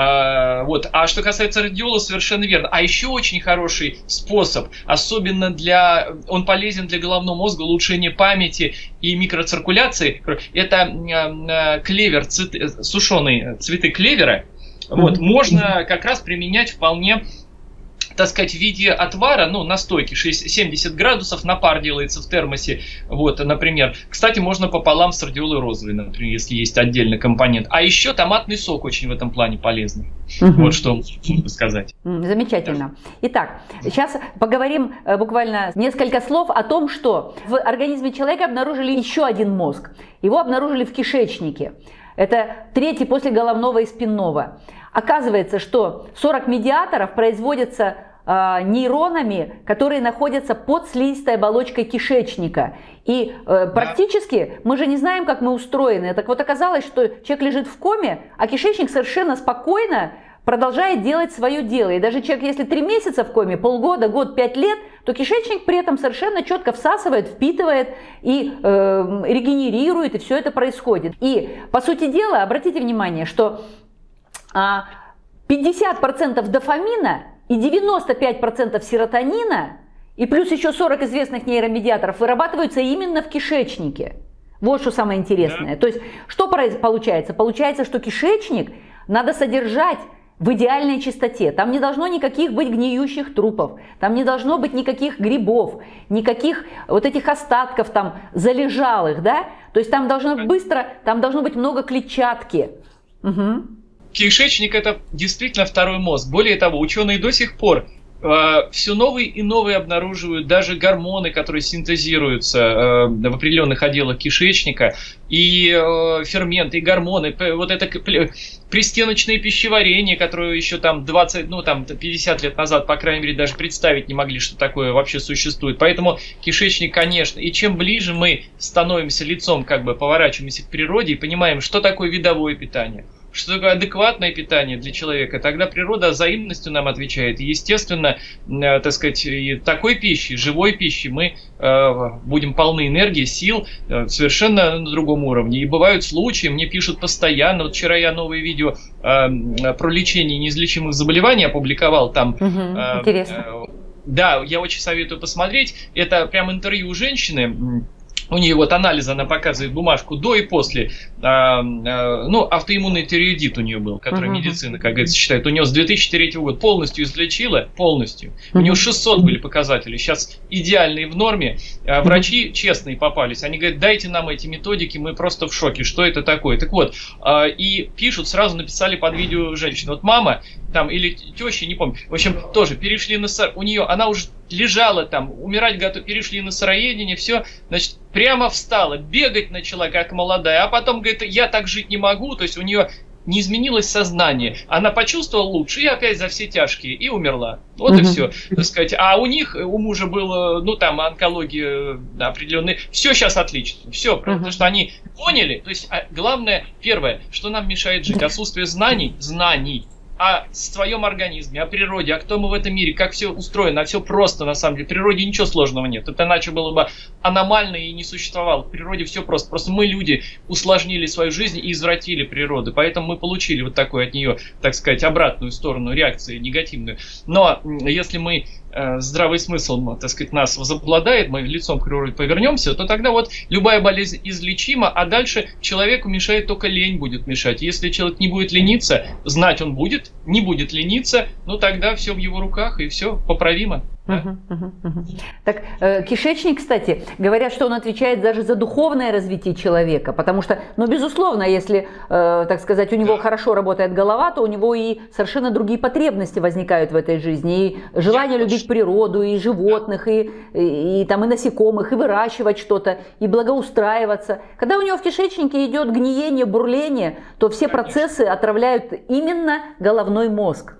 А, вот. А что касается радиола, совершенно верно. А еще очень хороший способ, особенно для, он полезен для головного мозга, улучшения памяти и микроциркуляции, это а, клевер, цветы, сушеные цветы клевера, вот, можно как раз применять вполне так сказать, в виде отвара, ну, настойки 6, 70 градусов, на пар делается в термосе, вот, например. Кстати, можно пополам с радиолой розовой, например, если есть отдельный компонент. А еще томатный сок очень в этом плане полезный. Угу. Вот что можно сказать. Замечательно. Итак, сейчас поговорим э, буквально несколько слов о том, что в организме человека обнаружили еще один мозг. Его обнаружили в кишечнике. Это третий после головного и спинного. Оказывается, что 40 медиаторов производятся э, нейронами, которые находятся под слизистой оболочкой кишечника. И э, практически мы же не знаем, как мы устроены. Так вот оказалось, что человек лежит в коме, а кишечник совершенно спокойно продолжает делать свое дело. И даже человек, если три месяца в коме, полгода, год, пять лет, то кишечник при этом совершенно четко всасывает, впитывает и э, регенерирует, и все это происходит. И, по сути дела, обратите внимание, что а, 50% дофамина и 95% серотонина и плюс еще 40 известных нейромедиаторов вырабатываются именно в кишечнике. Вот что самое интересное. Да. То есть, что получается? Получается, что кишечник надо содержать в идеальной чистоте. Там не должно никаких быть гниющих трупов, там не должно быть никаких грибов, никаких вот этих остатков там залежалых, да? То есть там должно быстро, там должно быть много клетчатки. Угу. Кишечник это действительно второй мозг. Более того, ученые до сих пор э, все новые и новые обнаруживают даже гормоны, которые синтезируются э, в определенных отделах кишечника, и э, ферменты, и гормоны, вот это пристеночное пищеварение, которое еще там 20, ну там 50 лет назад, по крайней мере, даже представить не могли, что такое вообще существует. Поэтому кишечник, конечно, и чем ближе мы становимся лицом, как бы поворачиваемся к природе и понимаем, что такое видовое питание – что такое адекватное питание для человека, тогда природа взаимностью нам отвечает. И, естественно, э, так сказать, и такой пищи, живой пищи мы э, будем полны энергии, сил э, совершенно на другом уровне. И бывают случаи, мне пишут постоянно, вот вчера я новое видео э, про лечение неизлечимых заболеваний опубликовал там. Угу, э, интересно. Э, да, я очень советую посмотреть. Это прям интервью женщины у нее вот анализ, она показывает бумажку до и после. А, а, ну, автоиммунный тиреоидит у нее был, который uh-huh. медицина, как говорится, считает. У нее с 2003 года полностью излечила, полностью. Uh-huh. У нее 600 были показатели. Сейчас идеальные в норме. А врачи uh-huh. честные попались. Они говорят, дайте нам эти методики, мы просто в шоке. Что это такое? Так вот, а, и пишут, сразу написали под видео женщины. Вот мама там, или теща, не помню. В общем, тоже перешли на... У нее, она уже лежала там, умирать готова, перешли на сыроедение, все, значит, прямо встала, бегать начала, как молодая, а потом говорит, я так жить не могу, то есть у нее не изменилось сознание. Она почувствовала лучше и опять за все тяжкие и умерла. Вот угу. и все, так сказать. А у них, у мужа было, ну там онкология да, определенная. Все сейчас отлично. Все, угу. потому что они поняли. То есть а, главное, первое, что нам мешает жить, отсутствие знаний, знаний о своем организме, о природе, о кто мы в этом мире, как все устроено, а все просто на самом деле. В природе ничего сложного нет. Это иначе было бы аномально и не существовало. В природе все просто. Просто мы, люди, усложнили свою жизнь и извратили природу. Поэтому мы получили вот такую от нее, так сказать, обратную сторону реакции, негативную. Но если мы здравый смысл, так сказать, нас возобладает, мы лицом к природе повернемся, то тогда вот любая болезнь излечима, а дальше человеку мешает только лень будет мешать. Если человек не будет лениться, знать он будет, не будет лениться, ну тогда все в его руках и все поправимо. Так, э, кишечник, кстати, говорят, что он отвечает даже за духовное развитие человека, потому что, ну, безусловно, если, э, так сказать, у него да. хорошо работает голова, то у него и совершенно другие потребности возникают в этой жизни, и желание Я любить очень... природу, и животных, да. и, и, и там и насекомых, и выращивать что-то, и благоустраиваться. Когда у него в кишечнике идет гниение, бурление, то все Конечно. процессы отравляют именно головной мозг.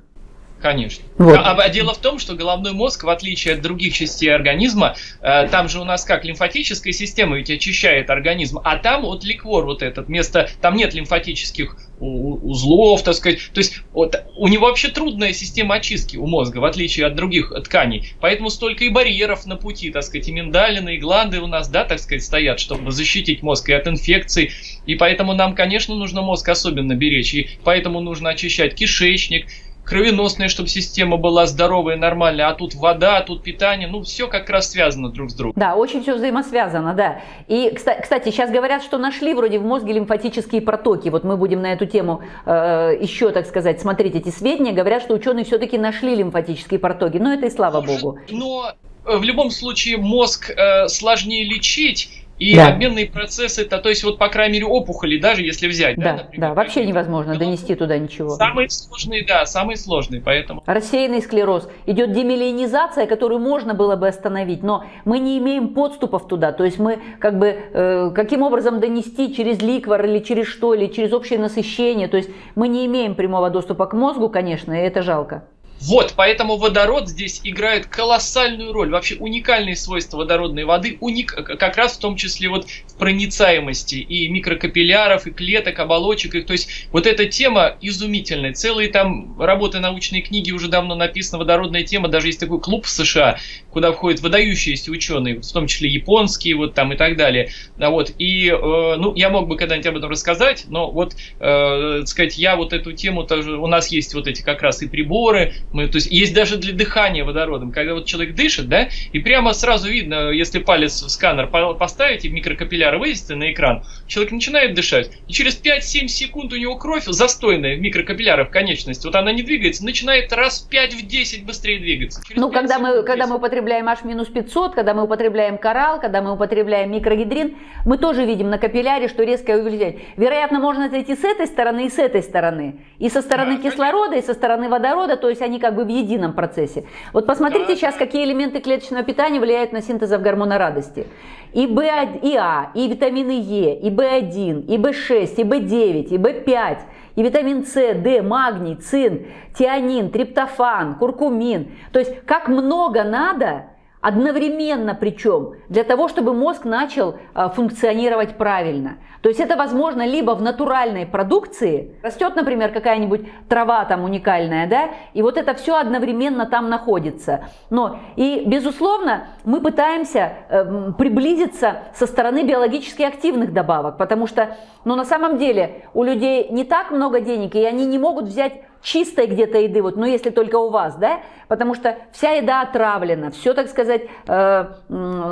Конечно. Вот. А, а дело в том, что головной мозг, в отличие от других частей организма, э, там же у нас как лимфатическая система ведь очищает организм, а там вот ликвор вот этот, вместо, там нет лимфатических узлов, так сказать. То есть вот, у него вообще трудная система очистки у мозга, в отличие от других тканей. Поэтому столько и барьеров на пути, так сказать, и миндалины, и гланды у нас, да, так сказать, стоят, чтобы защитить мозг и от инфекций. И поэтому нам, конечно, нужно мозг особенно беречь. И поэтому нужно очищать кишечник, кровеносная, чтобы система была здоровая, нормальная, а тут вода, а тут питание, ну все как раз связано друг с другом. Да, очень все взаимосвязано, да. И, кстати, сейчас говорят, что нашли вроде в мозге лимфатические протоки. Вот мы будем на эту тему э, еще, так сказать, смотреть эти сведения. Говорят, что ученые все-таки нашли лимфатические протоки, но это и слава Слушай, богу. Но э, в любом случае мозг э, сложнее лечить, и да. обменные процессы, это, то есть вот по крайней мере опухоли, даже если взять. Да, да, например, да вообще невозможно ну, донести туда ничего. Самые сложные, да, самые сложные, поэтому. Рассеянный склероз. Идет демиелинизация, которую можно было бы остановить, но мы не имеем подступов туда. То есть мы как бы э, каким образом донести через ликвор или через что, или через общее насыщение. То есть мы не имеем прямого доступа к мозгу, конечно, и это жалко. Вот, поэтому водород здесь играет колоссальную роль. Вообще уникальные свойства водородной воды, уник, как раз в том числе вот в проницаемости и микрокапилляров, и клеток, оболочек. И, то есть вот эта тема изумительная. Целые там работы, научные книги уже давно написаны, водородная тема. Даже есть такой клуб в США, куда входят выдающиеся ученые, в том числе японские вот там и так далее. А вот, и, э, ну, я мог бы когда-нибудь об этом рассказать, но вот, э, сказать, я вот эту тему тоже, у нас есть вот эти как раз и приборы, мы, то есть есть даже для дыхания водородом, когда вот человек дышит, да, и прямо сразу видно, если палец в сканер поставить и микрокапилляры вывести на экран, человек начинает дышать, и через 5-7 секунд у него кровь застойная в микрокапиллярах в конечности, вот она не двигается, начинает раз в 5 в 10 быстрее двигаться. Через ну, когда мы, когда мы употребляем H-500, когда мы употребляем коралл, когда мы употребляем микрогидрин, мы тоже видим на капилляре, что резкое увеличение. Вероятно, можно зайти с этой стороны и с этой стороны. И со стороны да, кислорода, и со стороны водорода, то есть они как бы в едином процессе. Вот посмотрите да, сейчас, да. какие элементы клеточного питания влияют на синтез гормона радости. И, B, и А, и витамины Е, и В1, и В6, и В9, и В5, и витамин С, Д, магний, цин, тианин, триптофан, куркумин. То есть как много надо Одновременно причем, для того, чтобы мозг начал а, функционировать правильно. То есть это возможно либо в натуральной продукции, растет, например, какая-нибудь трава там уникальная, да, и вот это все одновременно там находится. Но и, безусловно, мы пытаемся э, приблизиться со стороны биологически активных добавок, потому что, ну, на самом деле, у людей не так много денег, и они не могут взять чистой где-то еды, вот, но ну, если только у вас, да, потому что вся еда отравлена, все, так сказать, э,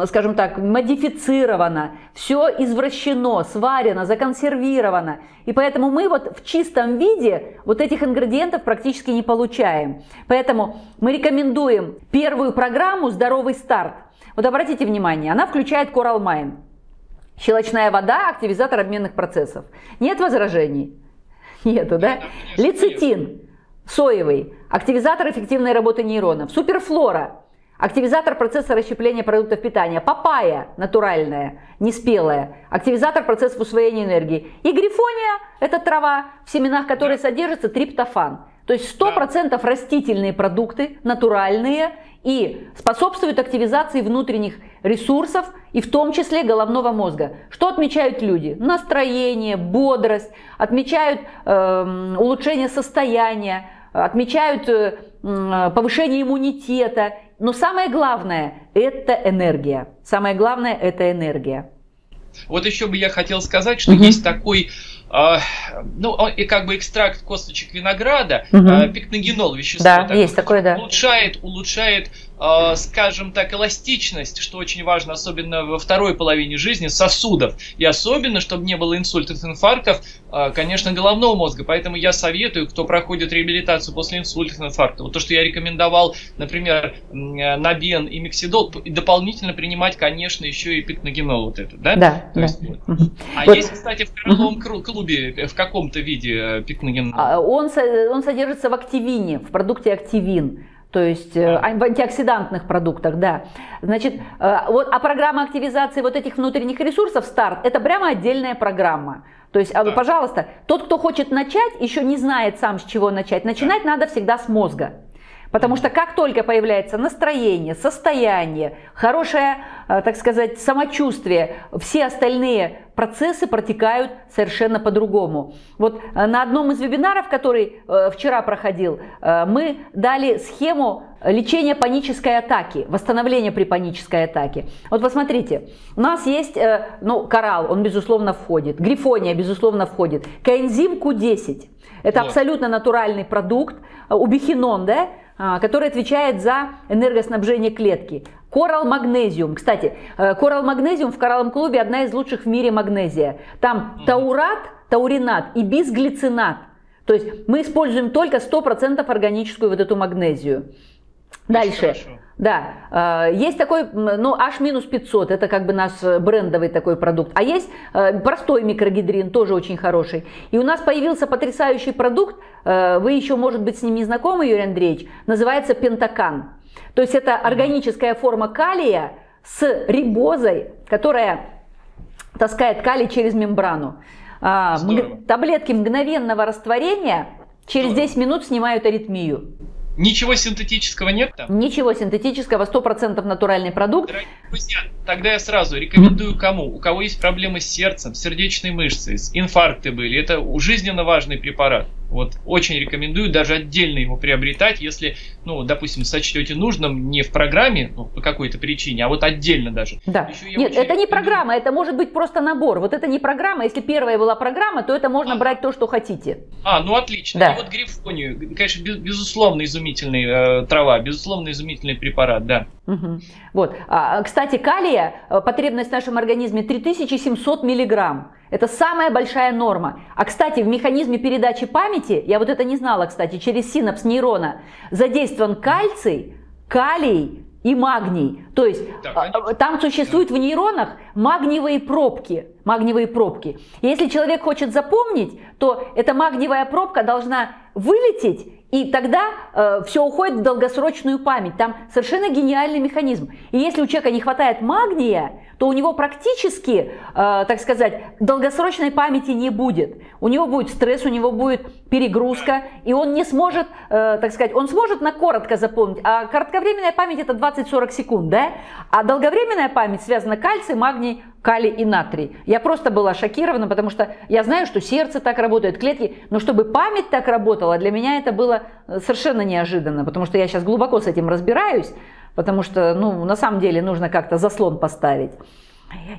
скажем так, модифицировано, все извращено, сварено, законсервировано, и поэтому мы вот в чистом виде вот этих ингредиентов практически не получаем. Поэтому мы рекомендуем первую программу «Здоровый старт». Вот обратите внимание, она включает Coral Mine. Щелочная вода, активизатор обменных процессов. Нет возражений? Нету, да? Лецитин, соевый, активизатор эффективной работы нейронов. Суперфлора, активизатор процесса расщепления продуктов питания. Папайя, натуральная, неспелая, активизатор процесса усвоения энергии. И грифония, это трава, в семенах которой содержится триптофан. То есть 100% растительные продукты, натуральные, и способствуют активизации внутренних ресурсов и в том числе головного мозга. Что отмечают люди? Настроение, бодрость, отмечают э, улучшение состояния, отмечают э, повышение иммунитета. Но самое главное – это энергия. Самое главное – это энергия. Вот еще бы я хотел сказать, что угу. есть такой ну, и как бы экстракт косточек винограда, угу. пикногенол, вещество, да, есть такое, да. улучшает, улучшает скажем так, эластичность, что очень важно, особенно во второй половине жизни, сосудов. И особенно, чтобы не было инсультов, инфарктов, э, конечно, головного мозга. Поэтому я советую, кто проходит реабилитацию после инсультов, инфаркта, вот то, что я рекомендовал, например, Набен и Миксидол, дополнительно принимать, конечно, еще и пикногенол вот этот, да? Да. да. Есть, вот. А вот. есть, кстати, в крыловом клубе э, в каком-то виде пикногенол? А, он, он содержится в активине, в продукте активин то есть э, в антиоксидантных продуктах, да. Значит, э, вот, а программа активизации вот этих внутренних ресурсов старт, это прямо отдельная программа. То есть, а да. пожалуйста, тот, кто хочет начать, еще не знает сам, с чего начать. Начинать да. надо всегда с мозга. Потому что как только появляется настроение, состояние, хорошее, э, так сказать, самочувствие, все остальные процессы протекают совершенно по-другому. Вот э, на одном из вебинаров, который э, вчера проходил, мы дали схему лечения панической атаки, восстановления при панической атаке. Вот посмотрите, у нас есть, ну, коралл, он безусловно входит, грифония безусловно входит, коэнзим Q10, это вот. абсолютно натуральный продукт, убихинон, да, который отвечает за энергоснабжение клетки. Коралл магнезиум. Кстати, э, коралл магнезиум в коралловом клубе одна из лучших в мире магнезия. Там таурат, тауринат и бисглицинат. То есть мы используем только 100% органическую вот эту магнезию. Дальше. Да, э, есть такой, ну, H-500, это как бы наш брендовый такой продукт. А есть э, простой микрогидрин, тоже очень хороший. И у нас появился потрясающий продукт, э, вы еще, может быть, с ним не знакомы, Юрий Андреевич, называется пентакан. То есть это органическая форма калия с рибозой, которая таскает калий через мембрану. А, Здорово. Таблетки мгновенного растворения через 10 минут снимают аритмию. Ничего синтетического нет там? Ничего синтетического, 100% натуральный продукт. Дорогие друзья, тогда я сразу рекомендую кому? У кого есть проблемы с сердцем, с сердечной мышцей, с инфаркты были. Это жизненно важный препарат. Вот очень рекомендую даже отдельно его приобретать, если, ну, допустим, сочтете нужным не в программе, ну, по какой-то причине, а вот отдельно даже. Да. Нет, это не программа, это может быть просто набор. Вот это не программа. Если первая была программа, то это можно а. брать то, что хотите. А, ну отлично. Да. И вот грифонию, конечно, безусловно, изумительный э, трава, безусловно, изумительный препарат, да. Угу. Вот. А, кстати, калия, э, потребность в нашем организме 3700 миллиграмм. Это самая большая норма. А, кстати, в механизме передачи памяти, я вот это не знала, кстати, через синапс нейрона, задействован кальций, калий и магний. То есть да, а, там существуют в нейронах магниевые пробки. Магниевые пробки. И если человек хочет запомнить, то эта магниевая пробка должна вылететь и тогда э, все уходит в долгосрочную память. Там совершенно гениальный механизм. И если у человека не хватает магния, то у него практически, э, так сказать, долгосрочной памяти не будет. У него будет стресс, у него будет перегрузка, и он не сможет, э, так сказать, он сможет на коротко запомнить. А кратковременная память это 20-40 секунд, да? А долговременная память связана кальций, магний, калий и натрий. Я просто была шокирована, потому что я знаю, что сердце так работает, клетки, но чтобы память так работала, для меня это было э, совершенно неожиданно, потому что я сейчас глубоко с этим разбираюсь, потому что, ну, на самом деле нужно как-то заслон поставить.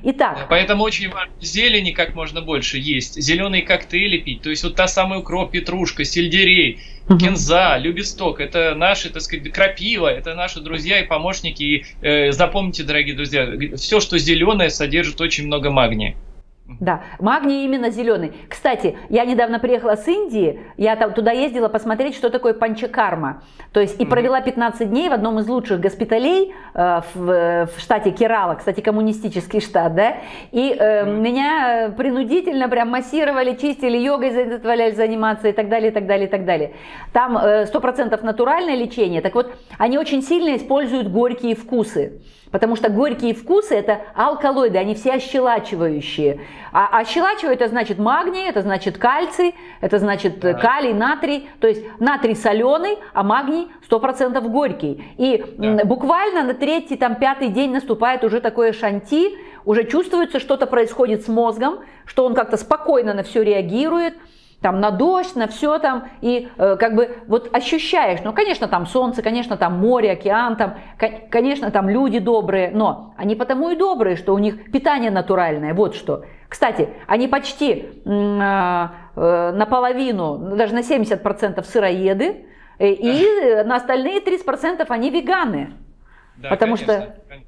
Итак. Поэтому очень важно зелени как можно больше есть, зеленые коктейли пить, то есть вот та самая укроп, петрушка, сельдерей, угу. кинза, любесток, это наши, так сказать, крапива, это наши друзья и помощники. И э, запомните, дорогие друзья, все, что зеленое, содержит очень много магния. Да, магний именно зеленый. Кстати, я недавно приехала с Индии, я там туда ездила посмотреть, что такое панчакарма. То есть и провела 15 дней в одном из лучших госпиталей э, в, в штате Керала, кстати, коммунистический штат, да. И э, меня принудительно прям массировали, чистили, йогой заставляли заниматься и так далее, и так далее, и так далее. Там э, 100% натуральное лечение. Так вот, они очень сильно используют горькие вкусы. Потому что горькие вкусы это алкалоиды, они все ощелачивающие. А ощелачивают это значит магний, это значит кальций, это значит да. калий, натрий. То есть натрий соленый, а магний 100% горький. И да. буквально на третий, там, пятый день наступает уже такое шанти, уже чувствуется, что-то происходит с мозгом, что он как-то спокойно на все реагирует там на дождь, на все там, и э, как бы вот ощущаешь, ну, конечно, там солнце, конечно, там море, океан, там, конечно, там люди добрые, но они потому и добрые, что у них питание натуральное, вот что. Кстати, они почти э, э, наполовину, даже на 70% сыроеды, э, и на остальные 30% они веганы. Да, потому конечно, что конечно.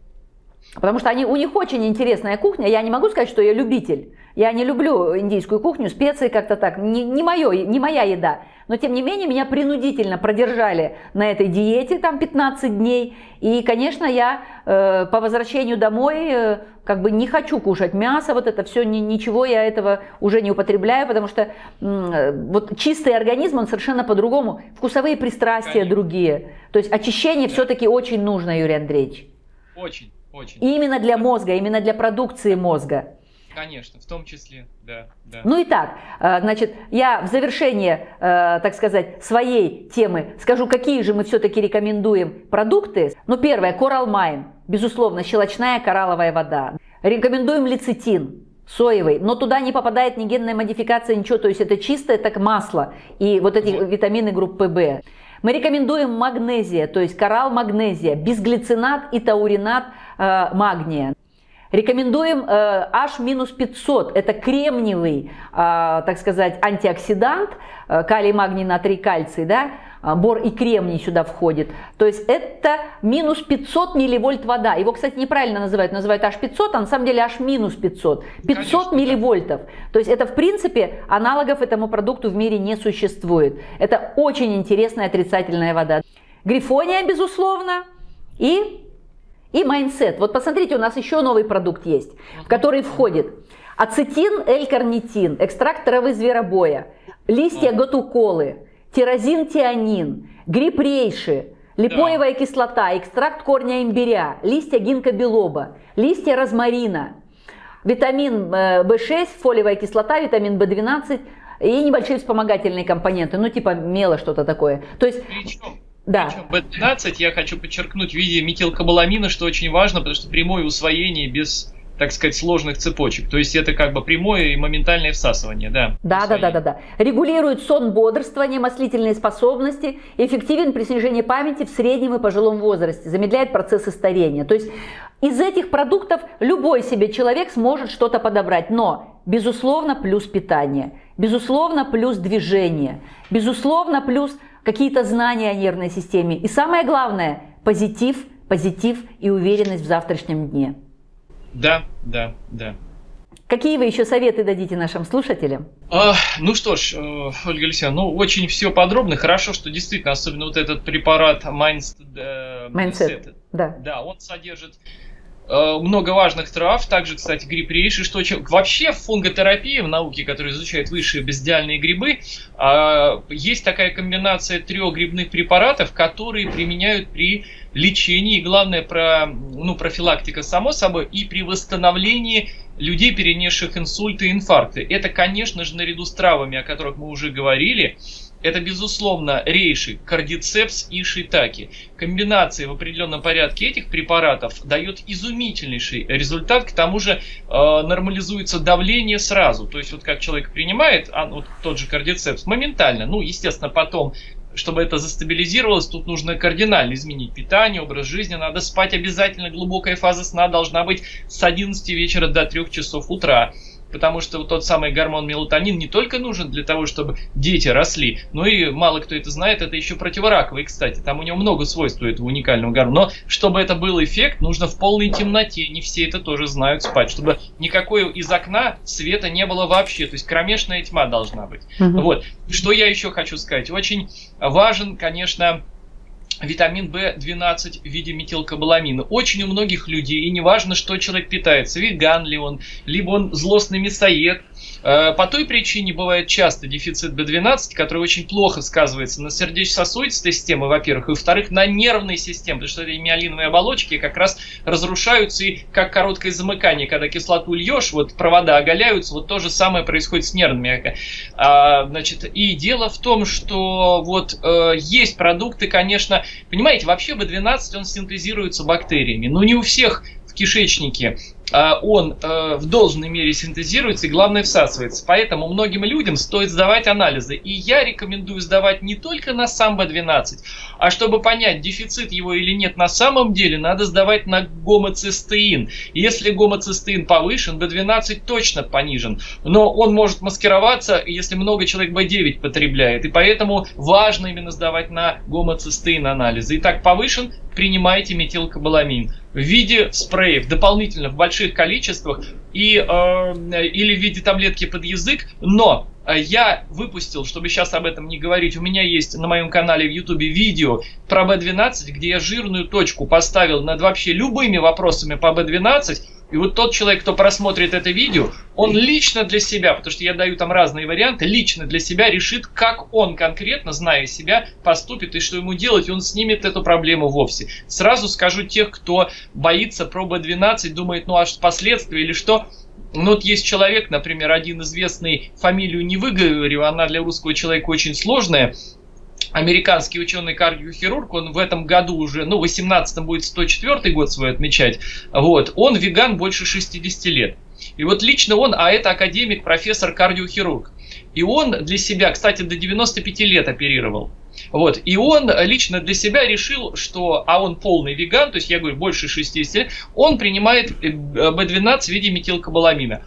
Потому что они, у них очень интересная кухня. Я не могу сказать, что я любитель. Я не люблю индийскую кухню, специи как-то так. Не, не, моё, не моя еда. Но тем не менее меня принудительно продержали на этой диете там 15 дней. И, конечно, я э, по возвращению домой э, как бы не хочу кушать мясо, вот это все, ни, ничего я этого уже не употребляю, потому что э, вот чистый организм, он совершенно по-другому. Вкусовые пристрастия конечно. другие. То есть очищение да. все-таки очень нужно, Юрий Андреевич. Очень. Очень. Именно для мозга, именно для продукции мозга. Конечно, в том числе, да. да. Ну и так, э, значит, я в завершение, э, так сказать, своей темы скажу, какие же мы все-таки рекомендуем продукты. Ну, первое, Coral Mine, безусловно, щелочная коралловая вода. Рекомендуем лецитин, соевый, но туда не попадает ни генная модификация, ничего, то есть это чистое, так масло и вот эти витамины группы В. Мы рекомендуем магнезия, то есть коралл магнезия, безглицинат и тауринат магния. Рекомендуем э, H-500, это кремниевый, э, так сказать, антиоксидант, э, калий, магний, натрий, кальций, да, бор и кремний сюда входит. То есть это минус 500 милливольт вода. Его, кстати, неправильно называют, называют аж 500, а на самом деле аж минус 500. 500 Конечно, милливольтов. То есть это, в принципе, аналогов этому продукту в мире не существует. Это очень интересная отрицательная вода. Грифония, безусловно, и, и майнсет. Вот посмотрите, у нас еще новый продукт есть, в который входит ацетин, L-карнитин, экстракт травы зверобоя, листья готуколы, тирозин, тианин, гриб рейши, липоевая кислота, экстракт корня имбиря, листья гинка белоба, листья розмарина, витамин В6, э, фолиевая кислота, витамин В12 и небольшие вспомогательные компоненты, ну типа мело что-то такое. То есть Да. B12 я хочу подчеркнуть в виде метилкобаламина, что очень важно, потому что прямое усвоение без так сказать, сложных цепочек. То есть это как бы прямое и моментальное всасывание, да. Да, да, да, да, да. Регулирует сон, бодрствование, мыслительные способности, эффективен при снижении памяти в среднем и пожилом возрасте, замедляет процессы старения. То есть из этих продуктов любой себе человек сможет что-то подобрать, но, безусловно, плюс питание, безусловно, плюс движение, безусловно, плюс какие-то знания о нервной системе. И самое главное, позитив, позитив и уверенность в завтрашнем дне. Да, да, да. Какие вы еще советы дадите нашим слушателям? А, ну что ж, э, Ольга Алексеевна, ну очень все подробно. Хорошо, что действительно, особенно вот этот препарат Mindset, э, Mindset да. да, он содержит много важных трав, также, кстати, гриб рейши, что вообще в фунготерапии, в науке, которая изучает высшие бездиальные грибы, а, есть такая комбинация трех грибных препаратов, которые применяют при лечении, главное, про, ну, профилактика, само собой, и при восстановлении людей, перенесших инсульты и инфаркты. Это, конечно же, наряду с травами, о которых мы уже говорили, это, безусловно, рейши, кардицепс и шитаки. Комбинация в определенном порядке этих препаратов дает изумительнейший результат. К тому же э, нормализуется давление сразу. То есть, вот как человек принимает а, вот тот же кардицепс моментально, ну, естественно, потом чтобы это застабилизировалось, тут нужно кардинально изменить питание, образ жизни, надо спать обязательно, глубокая фаза сна должна быть с 11 вечера до 3 часов утра потому что тот самый гормон мелатонин не только нужен для того, чтобы дети росли, но и мало кто это знает, это еще противораковый, кстати, там у него много свойств у этого уникального гормона. Но чтобы это был эффект, нужно в полной темноте, не все это тоже знают спать, чтобы никакой из окна света не было вообще, то есть кромешная тьма должна быть. Угу. Вот. Что я еще хочу сказать? Очень важен, конечно, витамин В12 в виде метилкобаламина. Очень у многих людей, и неважно, что человек питается, веган ли он, либо он злостный мясоед, по той причине бывает часто дефицит B12, который очень плохо сказывается на сердечно-сосудистой системе, во-первых, и во-вторых, на нервной системе, потому что эти миолиновые оболочки как раз разрушаются и как короткое замыкание, когда кислоту льешь, вот провода оголяются, вот то же самое происходит с нервными. А, значит, и дело в том, что вот э, есть продукты, конечно, понимаете, вообще B12 он синтезируется бактериями, но не у всех в кишечнике он э, в должной мере синтезируется и, главное, всасывается. Поэтому многим людям стоит сдавать анализы. И я рекомендую сдавать не только на сам B12, а чтобы понять, дефицит его или нет на самом деле, надо сдавать на гомоцистеин. Если гомоцистеин повышен, B12 точно понижен. Но он может маскироваться, если много человек B9 потребляет. И поэтому важно именно сдавать на гомоцистеин анализы. Итак, повышен, принимайте метилкобаламин в виде спреев, дополнительно в больших количествах и, э, или в виде таблетки под язык, но э, я выпустил, чтобы сейчас об этом не говорить, у меня есть на моем канале в YouTube видео про B12, где я жирную точку поставил над вообще любыми вопросами по B12, и вот тот человек, кто просмотрит это видео, он лично для себя, потому что я даю там разные варианты, лично для себя решит, как он конкретно, зная себя, поступит и что ему делать, и он снимет эту проблему вовсе. Сразу скажу тех, кто боится про B12, думает, ну а что последствия или что, ну вот есть человек, например, один известный, фамилию не выговорю, она для русского человека очень сложная, американский ученый-кардиохирург, он в этом году уже, ну, в 18 будет 104 год свой отмечать, вот, он веган больше 60 лет. И вот лично он, а это академик, профессор, кардиохирург. И он для себя, кстати, до 95 лет оперировал. Вот. И он лично для себя решил, что, а он полный веган, то есть я говорю, больше 60 лет, он принимает B12 э, в виде метилкобаламина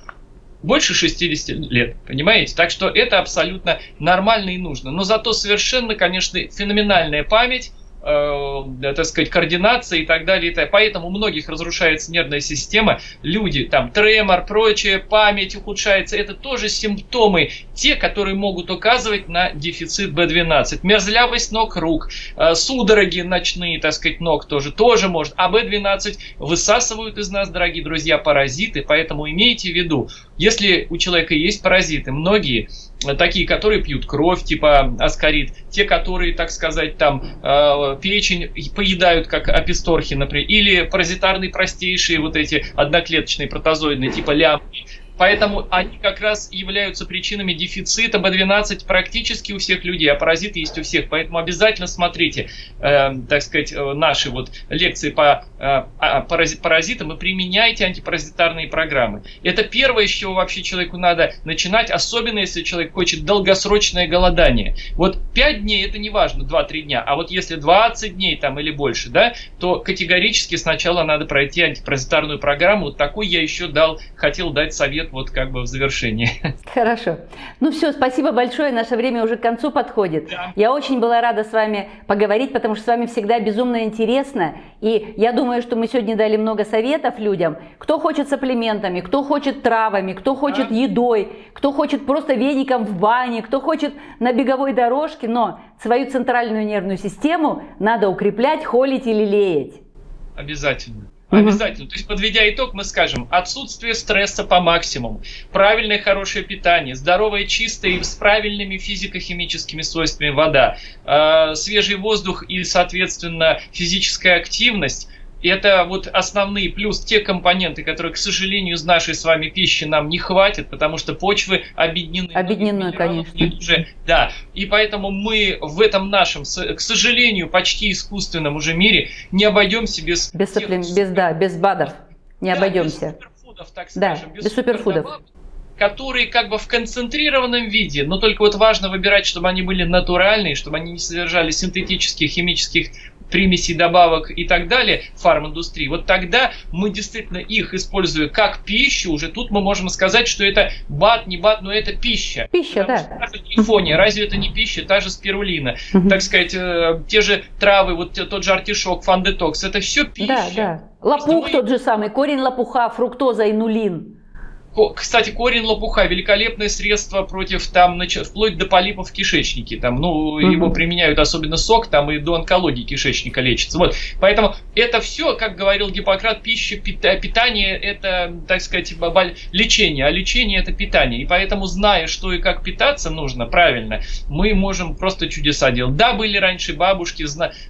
больше 60 лет, понимаете? Так что это абсолютно нормально и нужно. Но зато совершенно, конечно, феноменальная память, э, так сказать, координация и так далее. И так. Поэтому у многих разрушается нервная система, люди, там, тремор, прочее, память ухудшается. Это тоже симптомы, те, которые могут указывать на дефицит B12. Мерзлявость ног, рук, э, судороги ночные, так сказать, ног тоже, тоже может. А B12 высасывают из нас, дорогие друзья, паразиты, поэтому имейте в виду, если у человека есть паразиты, многие такие, которые пьют кровь, типа аскарит, те, которые, так сказать, там э, печень поедают, как аписторхи, например, или паразитарные простейшие вот эти одноклеточные протозоидные, типа лямки, Поэтому они как раз являются причинами дефицита B12 практически у всех людей, а паразиты есть у всех. Поэтому обязательно смотрите, э, так сказать, э, наши вот лекции по э, а, паразитам и применяйте антипаразитарные программы. Это первое, с чего вообще человеку надо начинать, особенно если человек хочет долгосрочное голодание. Вот 5 дней это не важно, 2-3 дня, а вот если 20 дней там или больше, да, то категорически сначала надо пройти антипаразитарную программу. Вот такой я еще дал, хотел дать совет вот как бы в завершении. Хорошо. Ну все, спасибо большое. Наше время уже к концу подходит. Да. Я очень была рада с вами поговорить, потому что с вами всегда безумно интересно. И я думаю, что мы сегодня дали много советов людям. Кто хочет сапплементами, кто хочет травами, кто хочет да. едой, кто хочет просто веником в бане, кто хочет на беговой дорожке, но свою центральную нервную систему надо укреплять, холить или лелеять. Обязательно. Обязательно. То есть, подведя итог, мы скажем, отсутствие стресса по максимуму, правильное хорошее питание, здоровое чистое и с правильными физико-химическими свойствами вода, э, свежий воздух и, соответственно, физическая активность – это вот основные, плюс те компоненты, которые, к сожалению, из нашей с вами пищи нам не хватит, потому что почвы объединены. Объединены, конечно. Уже, да, и поэтому мы в этом нашем, к сожалению, почти искусственном уже мире не обойдемся без... Без, тех, без, да, без БАДов не да, обойдемся. Без суперфудов, так скажем. Да, без, без суперфудов которые как бы в концентрированном виде, но только вот важно выбирать, чтобы они были натуральные, чтобы они не содержали синтетических химических примесей, добавок и так далее фарм-индустрии, вот тогда мы действительно их, используя как пищу, уже тут мы можем сказать, что это бат, не бат, но это пища. Пища, Потому да. Что Грифония, разве это не пища? Та же спирулина, угу. так сказать, э, те же травы, вот тот же артишок, фандетокс, это все пища. Да, да. Лопух тот же самый, корень лопуха, фруктоза и нулин. Кстати, корень лопуха великолепное средство против там вплоть до полипов в кишечнике. Там, ну, угу. его применяют особенно сок, там и до онкологии кишечника лечится. Вот, поэтому это все, как говорил Гиппократ, пища, питание это, так сказать, лечение, а лечение это питание. И поэтому, зная, что и как питаться нужно правильно, мы можем просто чудеса делать. Да, были раньше бабушки,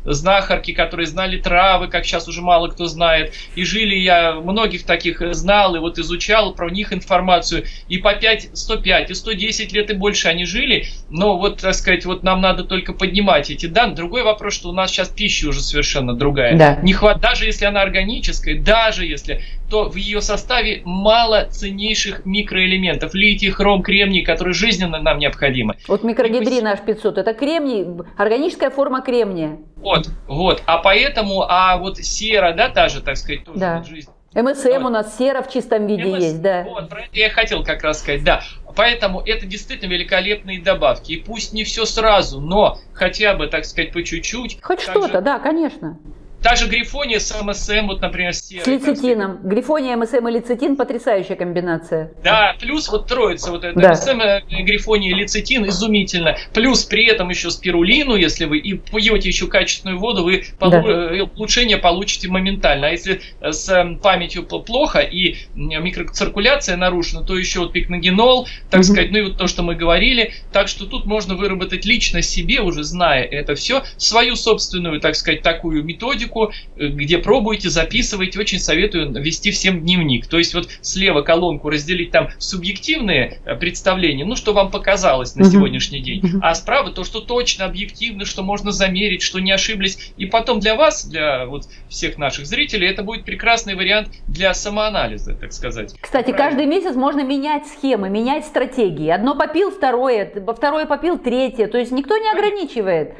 знахарки, которые знали травы, как сейчас уже мало кто знает. И жили я многих таких знал и вот изучал про них информацию, и по 5, 105, и 110 лет и больше они жили, но вот, так сказать, вот нам надо только поднимать эти данные. Другой вопрос, что у нас сейчас пища уже совершенно другая. Да. Не хват, даже если она органическая, даже если, то в ее составе мало ценнейших микроэлементов, литий, хром, кремний, которые жизненно нам необходимы. Вот микрогидрин H500, это кремний, органическая форма кремния. Вот, вот, а поэтому, а вот сера, да, та же, так сказать, тоже да. вот жизнь МСМ вот. у нас сера в чистом виде МС... есть, да. Вот, про это я хотел как раз сказать, да. Поэтому это действительно великолепные добавки. И пусть не все сразу, но хотя бы, так сказать, по чуть-чуть. Хоть что-то, да, конечно. Та же грифония с МСМ, вот, например, с лецитином. Грифония, МСМ и лецитин – потрясающая комбинация. Да, плюс вот троица, вот это да. МСМ, э, грифония, лецитин, изумительно. Плюс при этом еще спирулину, если вы и пьете еще качественную воду, вы да. Э, улучшение получите моментально. А если э, с памятью плохо и микроциркуляция нарушена, то еще вот пикногенол, так угу. сказать, ну и вот то, что мы говорили. Так что тут можно выработать лично себе, уже зная это все, свою собственную, так сказать, такую методику, методику, э, где пробуете, записываете. Очень советую вести всем дневник. То есть вот слева колонку разделить там субъективные э, представления, ну что вам показалось на сегодняшний день, а справа то, что точно, объективно, что можно замерить, что не ошиблись. И потом для вас, для вот всех наших зрителей, это будет прекрасный вариант для самоанализа, так сказать. Кстати, Правильно. каждый месяц можно менять схемы, менять стратегии. Одно попил, второе, второе попил, третье. То есть никто не ограничивает.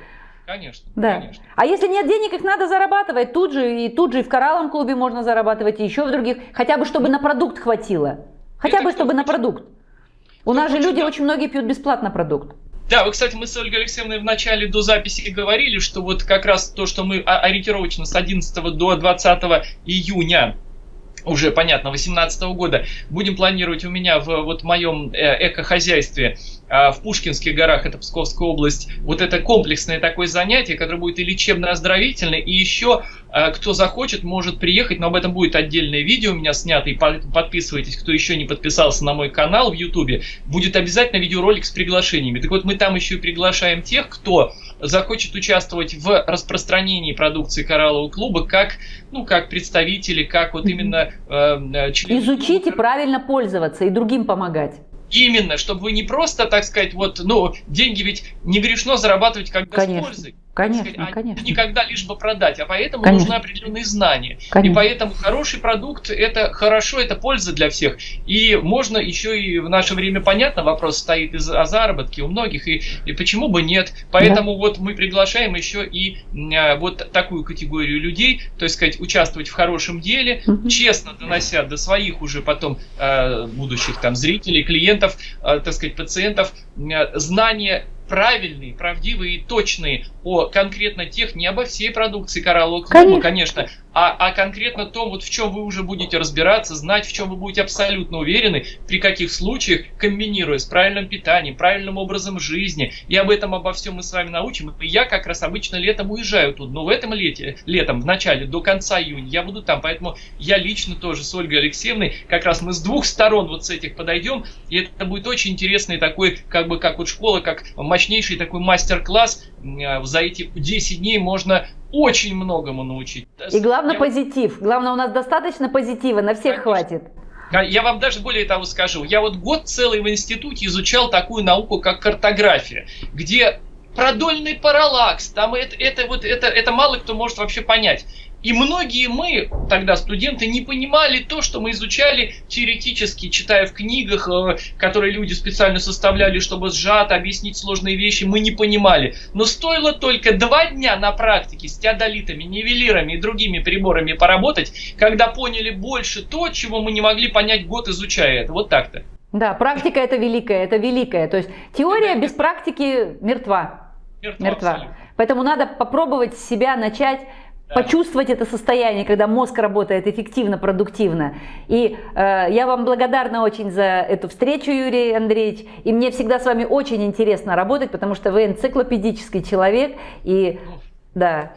Конечно, да. конечно. А если нет денег, их надо зарабатывать тут же, и тут же и в коралловом клубе можно зарабатывать, и еще в других, хотя бы чтобы на продукт хватило. Хотя Это бы чтобы на продукт. У нас же люди, да. очень многие пьют бесплатно продукт. Да, вы, кстати, мы с Ольгой Алексеевной в начале до записи говорили, что вот как раз то, что мы ориентировочно с 11 до 20 июня уже, понятно, 2018 года будем планировать у меня в вот моем э, эко-хозяйстве а, в Пушкинских горах, это Псковская область, вот это комплексное такое занятие, которое будет и лечебно-оздоровительное, и еще а, кто захочет, может приехать, но об этом будет отдельное видео у меня снято, и подписывайтесь, кто еще не подписался на мой канал в Ютубе, будет обязательно видеоролик с приглашениями. Так вот, мы там еще и приглашаем тех, кто захочет участвовать в распространении продукции кораллового клуба как, ну, как представители, как вот именно э, члены. Изучить и правильно пользоваться и другим помогать. Именно, чтобы вы не просто, так сказать, вот, ну, деньги ведь не грешно зарабатывать как бы Конечно. с пользой. Конечно, сказать, а конечно. никогда лишь бы продать, а поэтому конечно. нужны определенные знания. Конечно. И поэтому хороший продукт это хорошо, это польза для всех. И можно еще и в наше время понятно, вопрос стоит из, о заработке у многих, и, и почему бы нет. Поэтому да. вот мы приглашаем еще и а, вот такую категорию людей, то есть сказать, участвовать в хорошем деле, угу. честно донося до своих уже потом а, будущих там зрителей, клиентов, а, так сказать, пациентов, а, знания правильные, правдивые и точные о конкретно тех, не обо всей продукции кораллового клуба, конечно, конечно а, а конкретно том, вот в чем вы уже будете разбираться, знать, в чем вы будете абсолютно уверены, при каких случаях, комбинируя с правильным питанием, правильным образом жизни, и об этом обо всем мы с вами научим. И я как раз обычно летом уезжаю тут, но в этом лете, летом, в начале, до конца июня, я буду там, поэтому я лично тоже с Ольгой Алексеевной, как раз мы с двух сторон вот с этих подойдем, и это будет очень интересный такой, как бы, как вот школа, как мощнейший такой мастер-класс, за эти 10 дней можно очень многому научить. И главное я... позитив. Главное, у нас достаточно позитива, на всех Конечно. хватит. Я вам даже более того скажу. Я вот год целый в институте изучал такую науку, как картография, где продольный параллакс, там это, это, вот, это, это мало кто может вообще понять. И многие мы, тогда студенты, не понимали то, что мы изучали теоретически, читая в книгах, э, которые люди специально составляли, чтобы сжато объяснить сложные вещи, мы не понимали. Но стоило только два дня на практике с теодолитами, нивелирами и другими приборами поработать, когда поняли больше то, чего мы не могли понять год изучая это. Вот так-то. Да, практика это великая, это великая. То есть теория без практики мертва. Мертва. мертва. Поэтому надо попробовать себя начать почувствовать это состояние, когда мозг работает эффективно, продуктивно. И э, я вам благодарна очень за эту встречу, Юрий Андреевич. И мне всегда с вами очень интересно работать, потому что вы энциклопедический человек. И да.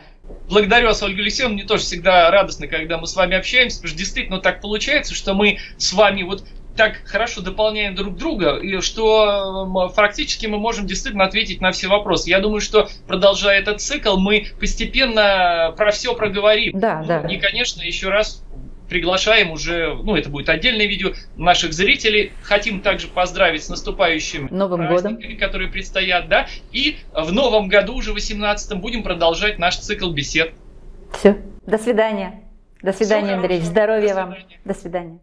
Благодарю вас, Ольга Алексеевна. Мне тоже всегда радостно, когда мы с вами общаемся, потому что действительно так получается, что мы с вами вот так хорошо дополняем друг друга, и что фактически мы можем действительно ответить на все вопросы. Я думаю, что продолжая этот цикл, мы постепенно про все проговорим. Да, ну, да. И, конечно, еще раз приглашаем уже, ну, это будет отдельное видео, наших зрителей. Хотим также поздравить с наступающим Новым годом, которые предстоят, да. И в новом году, уже в 18 будем продолжать наш цикл бесед. Все. До свидания. До свидания, Андрей. Здоровья вам. До свидания.